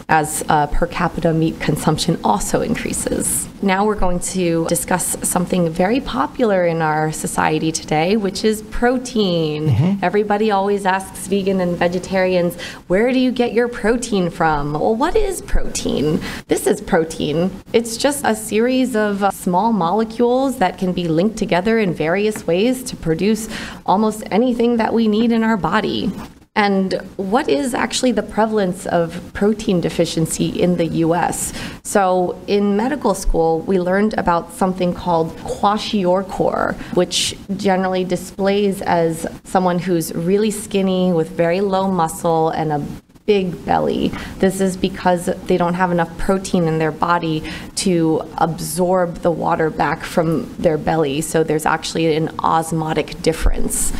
as uh, per capita meat consumption also increases. Now we're going to discuss something very popular in our society today, which is protein. Mm-hmm. Everybody always asks vegan and vegetarians, where do you get your protein from? Well, what is protein? This is protein. It's just a series of uh, small molecules that can be linked together in various ways to produce almost anything that we need in our body. And what is actually the prevalence of protein deficiency in the US? So, in medical school, we learned about something called kwashiorkor, which generally displays as someone who's really skinny with very low muscle and a big belly. This is because they don't have enough protein in their body to absorb the water back from their belly. So there's actually an osmotic difference.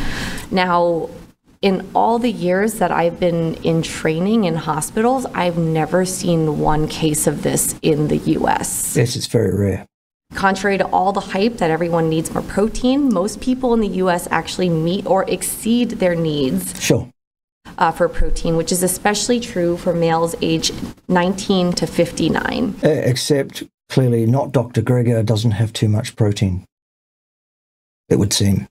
Now, in all the years that I've been in training in hospitals, I've never seen one case of this in the US. Yes, it's very rare. Contrary to all the hype that everyone needs more protein, most people in the US actually meet or exceed their needs. Sure. Uh, for protein, which is especially true for males age 19 to 59. Uh, except clearly not Dr. Greger doesn't have too much protein, it would seem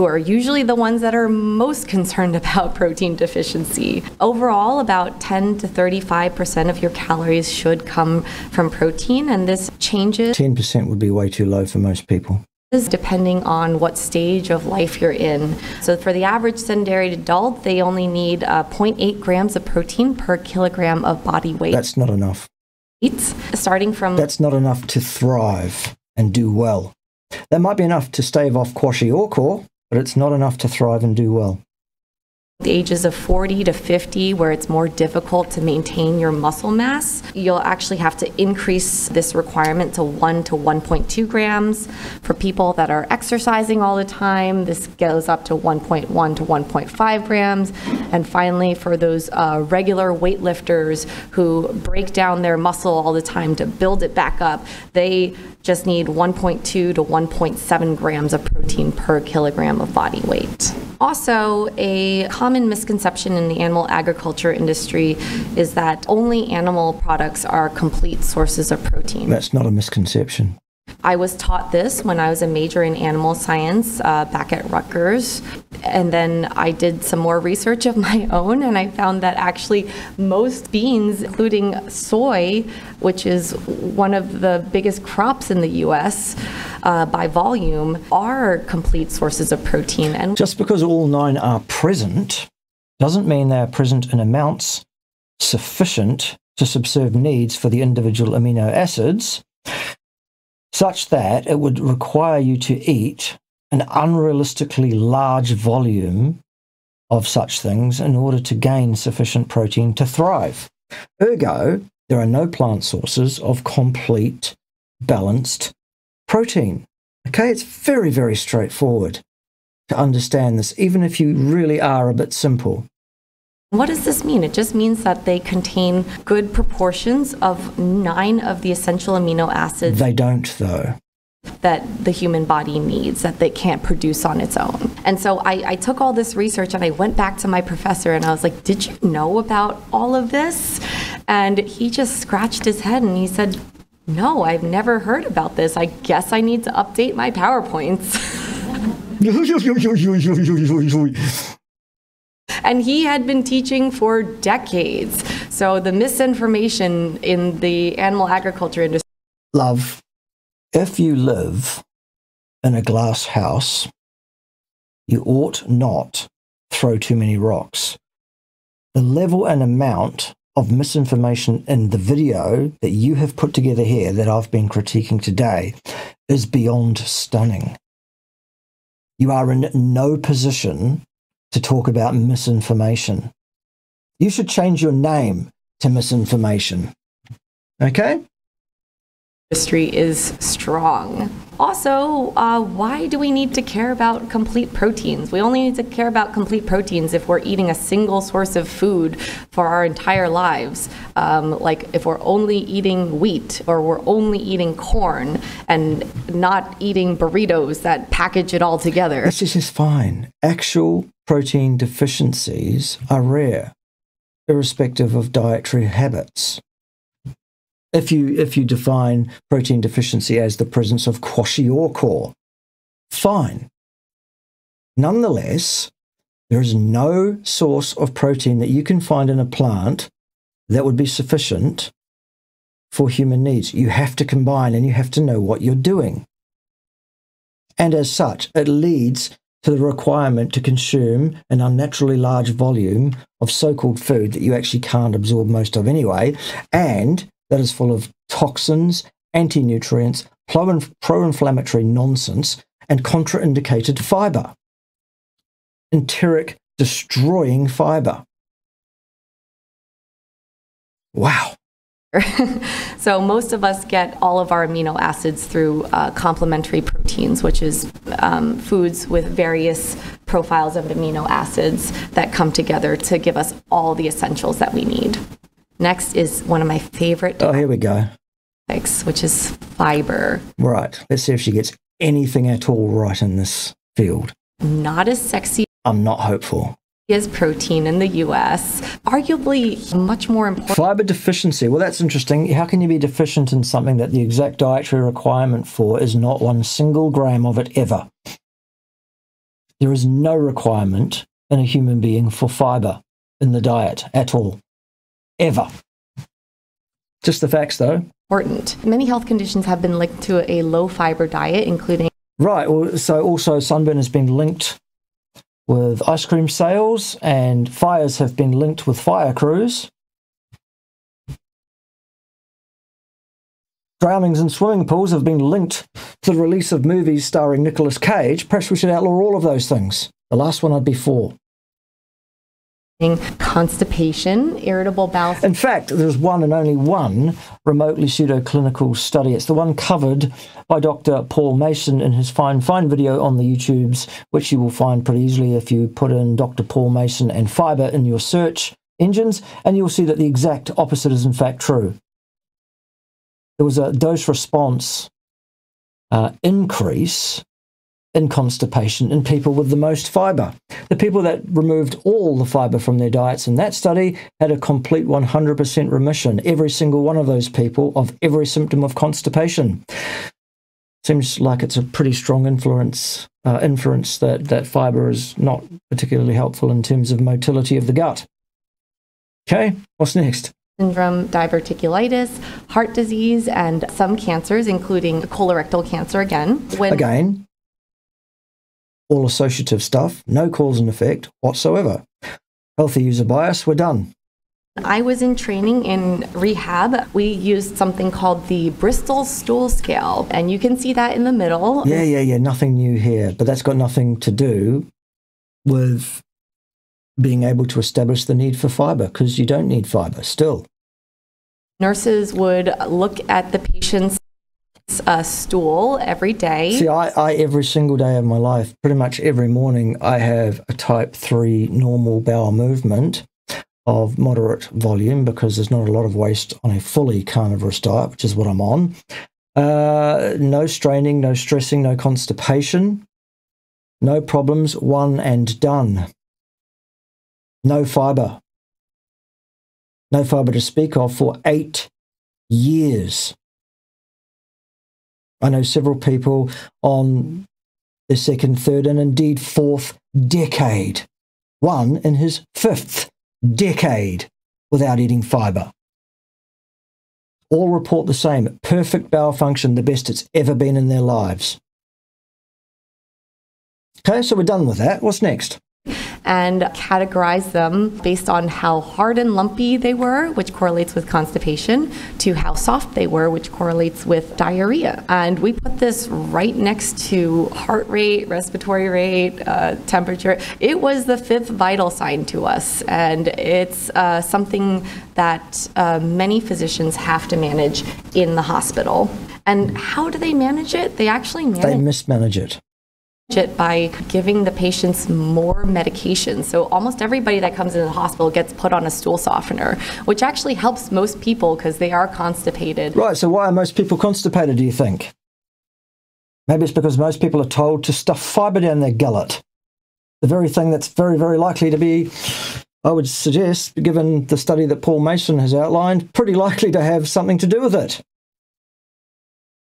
who are usually the ones that are most concerned about protein deficiency. Overall, about 10 to 35% of your calories should come from protein, and this changes. 10% would be way too low for most people depending on what stage of life you're in. So for the average sedentary adult, they only need uh, 0.8 grams of protein per kilogram of body weight. That's not enough. Starting from That's not enough to thrive and do well. That might be enough to stave off kwashiorkor, but it's not enough to thrive and do well. The ages of 40 to 50 where it's more difficult to maintain your muscle mass you'll actually have to increase this requirement to 1 to 1.2 grams. For people that are exercising all the time this goes up to 1.1 to 1.5 grams. And finally for those uh, regular weightlifters who break down their muscle all the time to build it back up they just need 1.2 to 1.7 grams of protein per kilogram of body weight also a common misconception in the animal agriculture industry is that only animal products are complete sources of protein. That's not a misconception. I was taught this when I was a major in animal science uh, back at Rutgers. And then I did some more research of my own, and I found that actually most beans, including soy, which is one of the biggest crops in the US uh, by volume, are complete sources of protein. And just because all nine are present doesn't mean they are present in amounts sufficient to subserve needs for the individual amino acids such that it would require you to eat an unrealistically large volume of such things in order to gain sufficient protein to thrive. Ergo, there are no plant sources of complete, balanced protein. Okay, it's very, very straightforward to understand this, even if you really are a bit simple. What does this mean? It just means that they contain good proportions of nine of the essential amino acids. They don't, though. That the human body needs, that they can't produce on its own. And so I, I, took all this research and I went back to my professor and I was like, Did you know about all of this? And he just scratched his head and he said, No, I've never heard about this. I guess I need to update my PowerPoints. and he had been teaching for decades. So the misinformation in the animal agriculture industry. Love, if you live in a glass house, you ought not throw too many rocks. The level and amount of misinformation in the video that you have put together here that I've been critiquing today is beyond stunning. You are in no position to talk about misinformation. You should change your name to misinformation. Okay? Industry is strong. Also, uh, why do we need to care about complete proteins? We only need to care about complete proteins if we're eating a single source of food for our entire lives. Um, like if we're only eating wheat or we're only eating corn and not eating burritos that package it all together. This is just fine. Actual protein deficiencies are rare, irrespective of dietary habits. If you, if you define protein deficiency as the presence of kwashiorkor, fine. Nonetheless, there is no source of protein that you can find in a plant that would be sufficient for human needs. You have to combine and you have to know what you're doing. And as such, it leads to the requirement to consume an unnaturally large volume of so called food that you actually can't absorb most of anyway, and that is full of toxins, anti nutrients, pro inflammatory nonsense, and contraindicated fiber. Enteric destroying fiber. Wow. so most of us get all of our amino acids through uh, complementary proteins, which is um, foods with various profiles of amino acids that come together to give us all the essentials that we need. Next is one of my favorite. Oh, here we go. Which is fiber. Right. Let's see if she gets anything at all right in this field. Not as sexy. I'm not hopeful is protein in the US, arguably much more important. Fiber deficiency. Well, that's interesting. How can you be deficient in something that the exact dietary requirement for is not one single gram of it ever? There is no requirement in a human being for fiber in the diet at all, ever. Just the facts, though. Important. Many health conditions have been linked to a low fiber diet, including. Right. So also sunburn has been linked with ice cream sales, and fires have been linked with fire crews. Drownings in swimming pools have been linked to the release of movies starring Nicolas Cage. Perhaps we should outlaw all of those things. The last one I'd be for constipation, irritable bowel. In fact, there's one and only one remotely pseudoclinical study. It's the one covered by Dr. Paul Mason in his fine, fine video on the YouTubes, which you will find pretty easily if you put in Dr. Paul Mason and fiber in your search engines, and you'll see that the exact opposite is in fact true. There was a dose response uh, increase in constipation in people with the most fiber. The people that removed all the fiber from their diets in that study had a complete 100% remission, every single one of those people, of every symptom of constipation. Seems like it's a pretty strong influence, uh, inference that, that fiber is not particularly helpful in terms of motility of the gut. Okay, what's next? syndrome, diverticulitis, heart disease, and some cancers, including colorectal cancer again. When again, all associative stuff, no cause and effect whatsoever. Healthy user bias, we're done. I was in training in rehab. We used something called the Bristol stool scale, and you can see that in the middle. Yeah, yeah, yeah, nothing new here, but that's got nothing to do with being able to establish the need for fiber because you don't need fiber still. Nurses would look at the patient's a stool every day. See, I, I every single day of my life, pretty much every morning, I have a type 3 normal bowel movement of moderate volume because there's not a lot of waste on a fully carnivorous diet, which is what I'm on. Uh, no straining, no stressing, no constipation, no problems, one and done. No fiber. No fiber to speak of for eight years. I know several people on the second, third, and indeed fourth decade. One in his fifth decade without eating fiber. All report the same perfect bowel function, the best it's ever been in their lives. Okay, so we're done with that. What's next? And categorize them based on how hard and lumpy they were, which correlates with constipation, to how soft they were, which correlates with diarrhea. And we put this right next to heart rate, respiratory rate, uh, temperature. It was the fifth vital sign to us, and it's uh, something that uh, many physicians have to manage in the hospital. And how do they manage it? They actually manage. They mismanage it it by giving the patients more medication. So almost everybody that comes into the hospital gets put on a stool softener, which actually helps most people because they are constipated. Right. So why are most people constipated, do you think? Maybe it's because most people are told to stuff fiber down their gullet. The very thing that's very, very likely to be, I would suggest, given the study that Paul Mason has outlined, pretty likely to have something to do with it.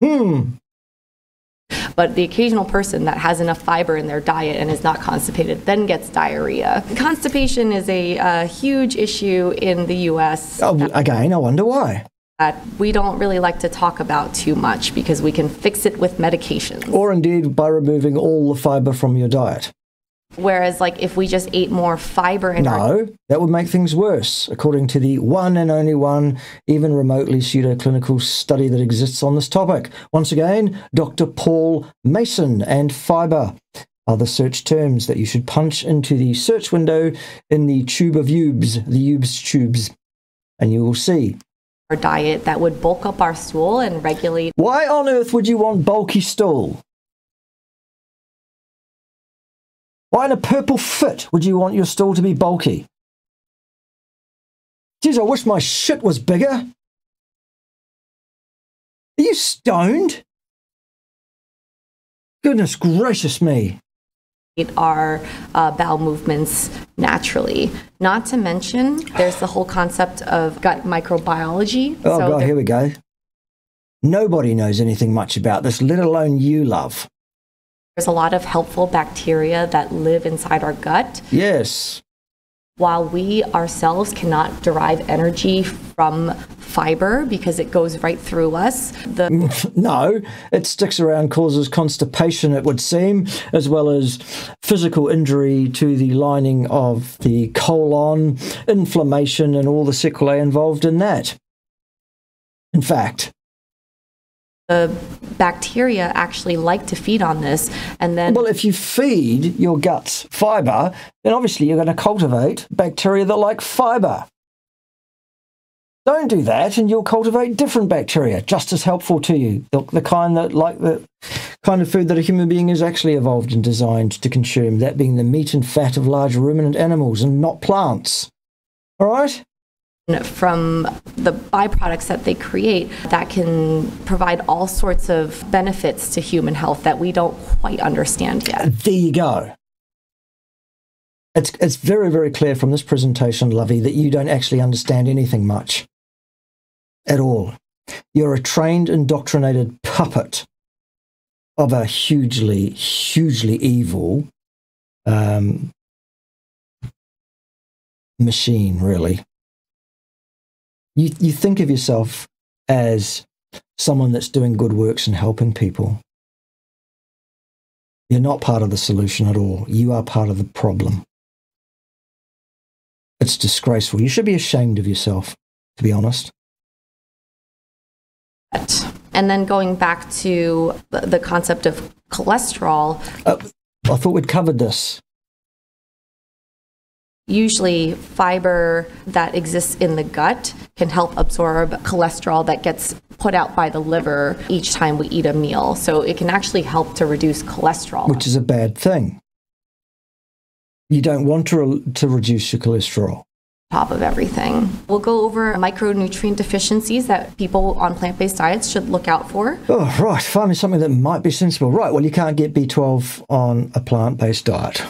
Hmm. But the occasional person that has enough fiber in their diet and is not constipated then gets diarrhea. Constipation is a, a huge issue in the US. Oh, again, I wonder why. That we don't really like to talk about too much because we can fix it with medications. Or indeed by removing all the fiber from your diet. Whereas, like, if we just ate more fiber in our No, that would make things worse, according to the one and only one, even remotely pseudo-clinical study that exists on this topic. Once again, Dr. Paul Mason and fiber are the search terms that you should punch into the search window in the tube of Ubes, the Ubes tubes, and you will see. Our diet that would bulk up our stool and regulate Why on earth would you want bulky stool? Why in a purple fit would you want your stool to be bulky? Geez, I wish my shit was bigger. Are you stoned? Goodness gracious me. our uh, bowel movements naturally. Not to mention, there's the whole concept of gut microbiology. Oh, So God, here we go. Nobody knows anything much about this, let alone you, love. There's a lot of helpful bacteria that live inside our gut. Yes. While we ourselves cannot derive energy from fiber because it goes right through us, the No, it sticks around, causes constipation, it would seem, as well as physical injury to the lining of the colon, inflammation, and all the sequelae involved in that. In fact, the bacteria actually like to feed on this and then well, if you feed your guts fiber, then obviously you're going to cultivate bacteria that like fiber. Don't do that, and you'll cultivate different bacteria just as helpful to you. The, the kind that like the kind of food that a human being is actually evolved and designed to consume. That being the meat and fat of large ruminant animals and not plants. All right. From the byproducts that they create that can provide all sorts of benefits to human health that we don't quite understand yet. There you go. It's it's very very clear from this presentation, Lovey, that you don't actually understand anything much at all. You're a trained, indoctrinated puppet of a hugely, hugely evil um, machine. Really, you you think of yourself as someone that's doing good works and helping people. You're not part of the solution at all. You are part of the problem. It's disgraceful. You should be ashamed of yourself, to be honest. And then going back to the- concept of cholesterol, Uh, I thought we'd covered this. Usually fiber that exists in the gut can help absorb cholesterol that gets put out by the liver each time we eat a meal. So it can actually help to reduce cholesterol. which is a bad thing. You don't want to, re- to reduce your cholesterol. top of everything. We'll go over micronutrient deficiencies that people on plant-based diets should look out for. Oh, right. Finally, something that might be sensible. Right. Well, you can't get B12 on a plant based diet.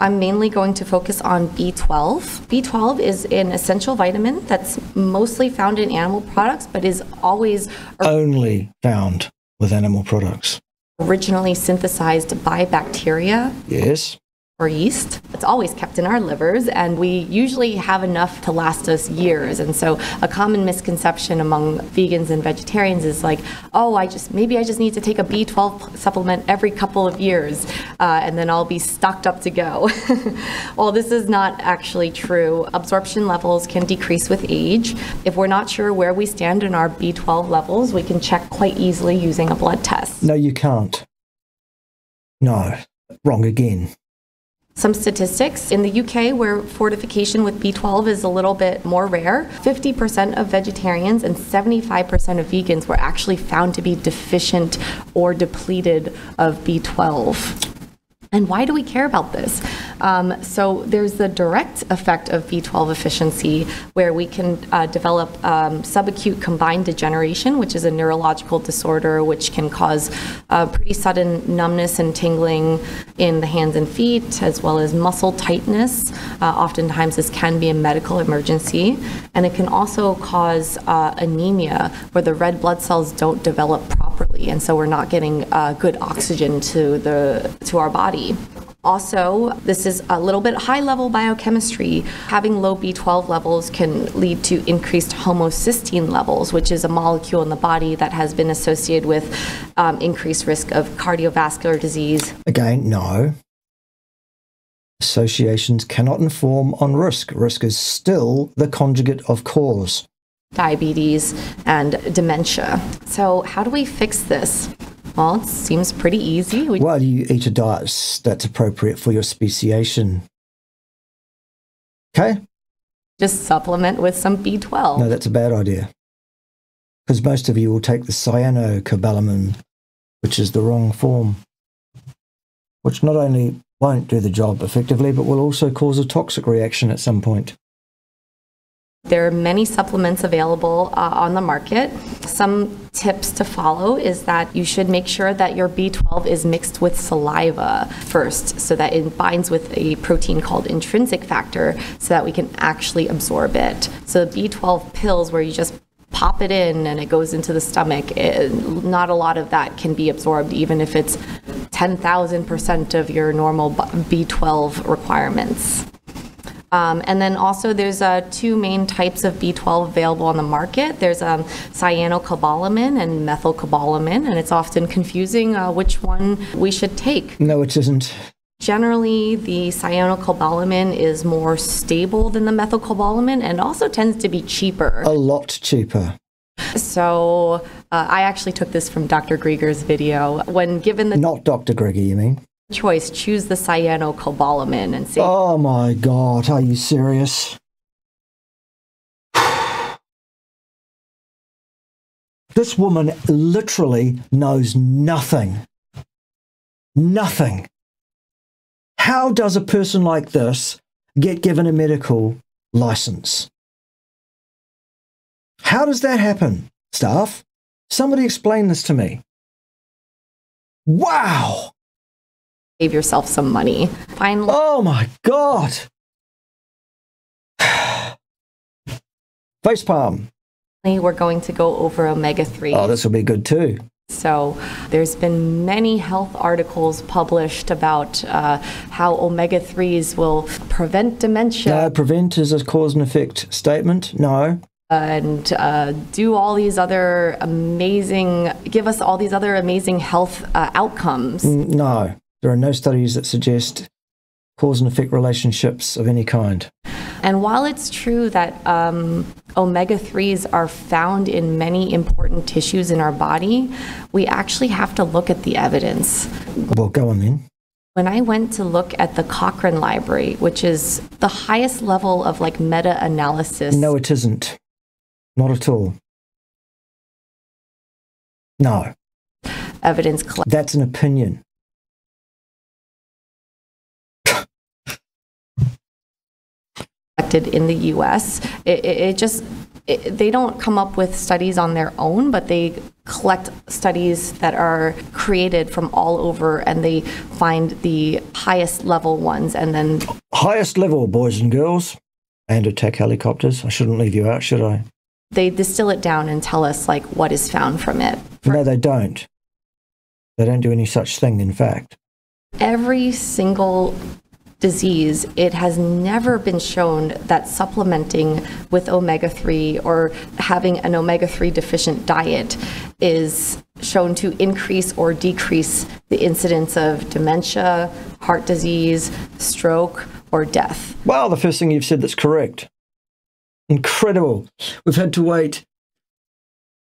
I'm mainly going to focus on B12. B12 is an essential vitamin that's mostly found in animal products, but is always Only found with animal products. originally synthesized by bacteria Yes. Or yeast. It's always kept in our livers, and we usually have enough to last us years. And so, a common misconception among vegans and vegetarians is like, oh, I just maybe I just need to take a B12 supplement every couple of years, uh, and then I'll be stocked up to go. well, this is not actually true. Absorption levels can decrease with age. If we're not sure where we stand in our B12 levels, we can check quite easily using a blood test. No, you can't. No. Wrong again. Some statistics in the UK, where fortification with B12 is a little bit more rare, 50% of vegetarians and 75% of vegans were actually found to be deficient or depleted of B12. And why do we care about this? Um, so there's the direct effect of B12 efficiency, where we can uh, develop um, subacute combined degeneration, which is a neurological disorder which can cause uh, pretty sudden numbness and tingling in the hands and feet, as well as muscle tightness. Uh, oftentimes, this can be a medical emergency, and it can also cause uh, anemia, where the red blood cells don't develop properly, and so we're not getting uh, good oxygen to the to our body. Also, this is a little bit high level biochemistry. Having low B12 levels can lead to increased homocysteine levels, which is a molecule in the body that has been associated with um, increased risk of cardiovascular disease. Again, no. Associations cannot inform on risk. Risk is still the conjugate of cause. diabetes, and dementia. So, how do we fix this? Well, it seems pretty easy. We Well, you eat a diet that's appropriate for your speciation. Okay? just supplement with some B12. No, that's a bad idea. Because most of you will take the cyanocobalamin, which is the wrong form, which not only won't do the job effectively, but will also cause a toxic reaction at some point. There are many supplements available uh, on the market. Some tips to follow is that you should make sure that your B12 is mixed with saliva first so that it binds with a protein called intrinsic factor so that we can actually absorb it. So B12 pills where you just pop it in and it goes into the stomach, it, not a lot of that can be absorbed even if it's 10,000% of your normal B12 requirements. Um, and then also there's uh, two main types of B12 available on the market. There's um, cyanocobalamin and methylcobalamin, and it's often confusing uh, which one we should take. No, it isn't. Generally, the cyanocobalamin is more stable than the methylcobalamin and also tends to be cheaper. A lot cheaper. So uh, I actually took this from Dr. Grieger's video. When given the Not Dr. Greger, you mean? Choice, choose the cyanocobalamin and see. Oh my God, are you serious? This woman literally knows nothing. Nothing. How does a person like this get given a medical license? How does that happen, staff? Somebody explain this to me. Wow! Save yourself some money. Finally, Oh my God! Facepalm. we're going to go over omega 3. Oh, this will be good too. So, there's been many health articles published about uh, how omega 3s will prevent dementia No, prevent is a cause and effect statement. No. and uh, do all these other amazing, give us all these other amazing health uh, outcomes. N- No. There are no studies that suggest cause and effect relationships of any kind. And while it's true that um, omega 3s are found in many important tissues in our body, we actually have to look at the evidence. Well, go on then. When I went to look at the Cochrane Library, which is the highest level of like meta analysis, No, it isn't. Not at all. No, evidence collection. that's an opinion. Collected in the US. It, it, it just, it, they don't come up with studies on their own, but they collect studies that are created from all over and they find the highest level ones and then Highest level, boys and girls. And attack helicopters. I shouldn't leave you out, should I? they distill it down and tell us like what is found from it. No, they don't. They don't do any such thing, in fact. Every single disease, it has never been shown that supplementing with omega 3 or having an omega 3 deficient diet is shown to increase or decrease the incidence of dementia, heart disease, stroke, or death. Well, the first thing you've said that's correct. Incredible. We've had to wait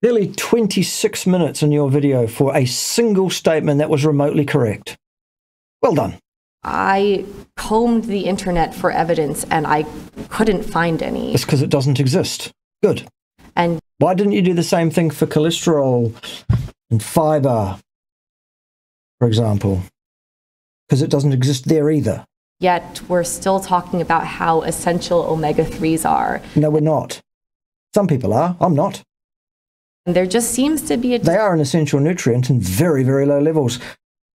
nearly 26 minutes in your video for a single statement that was remotely correct. Well done. I combed the internet for evidence and I couldn't find any. It's because it doesn't exist. Good. And Why didn't you do the same thing for cholesterol and fiber, for example? Because it doesn't exist there either. yet we're still talking about how essential omega 3s are. No, we're not. Some people are. I'm not. And there just seems to be a They are an essential nutrient in very, very low levels.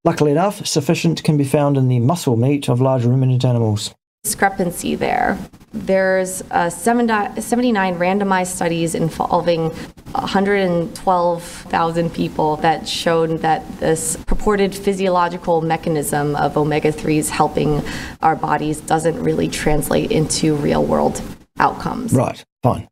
Luckily enough, sufficient can be found in the muscle meat of large ruminant animals. discrepancy there. There's uh, 79 randomized studies involving 112,000 people that showed that this purported physiological mechanism of omega 3s helping our bodies doesn't really translate into real world outcomes. Right, fine.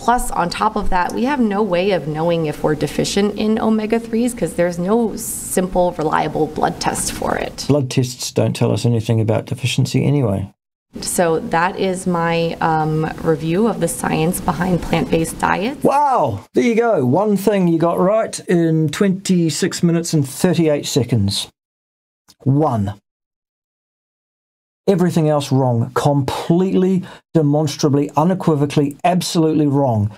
Plus, on top of that, we have no way of knowing if we're deficient in omega 3s because there's no simple, reliable blood test for it. Blood tests don't tell us anything about deficiency anyway. So, that is my um, review of the science behind plant based diets. Wow, there you go. One thing you got right in 26 minutes and 38 seconds. One. Everything else wrong. Completely, demonstrably, unequivocally, absolutely wrong.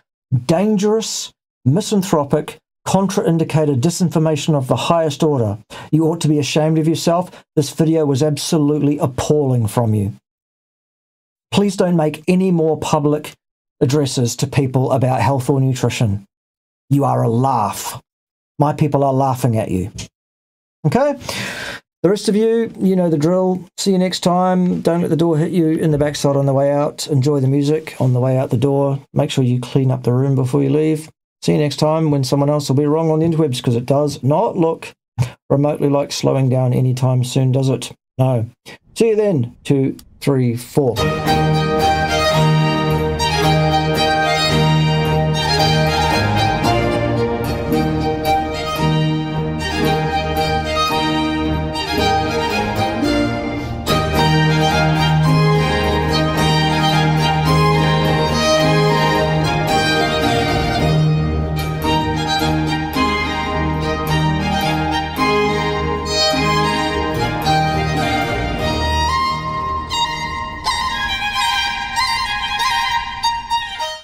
Dangerous, misanthropic, contraindicated disinformation of the highest order. You ought to be ashamed of yourself. This video was absolutely appalling from you. Please don't make any more public addresses to people about health or nutrition. You are a laugh. My people are laughing at you. Okay? The rest of you, you know the drill. See you next time. Don't let the door hit you in the backside on the way out. Enjoy the music on the way out the door. Make sure you clean up the room before you leave. See you next time when someone else will be wrong on the interwebs because it does not look remotely like slowing down anytime soon, does it? No. See you then. Two, three, four.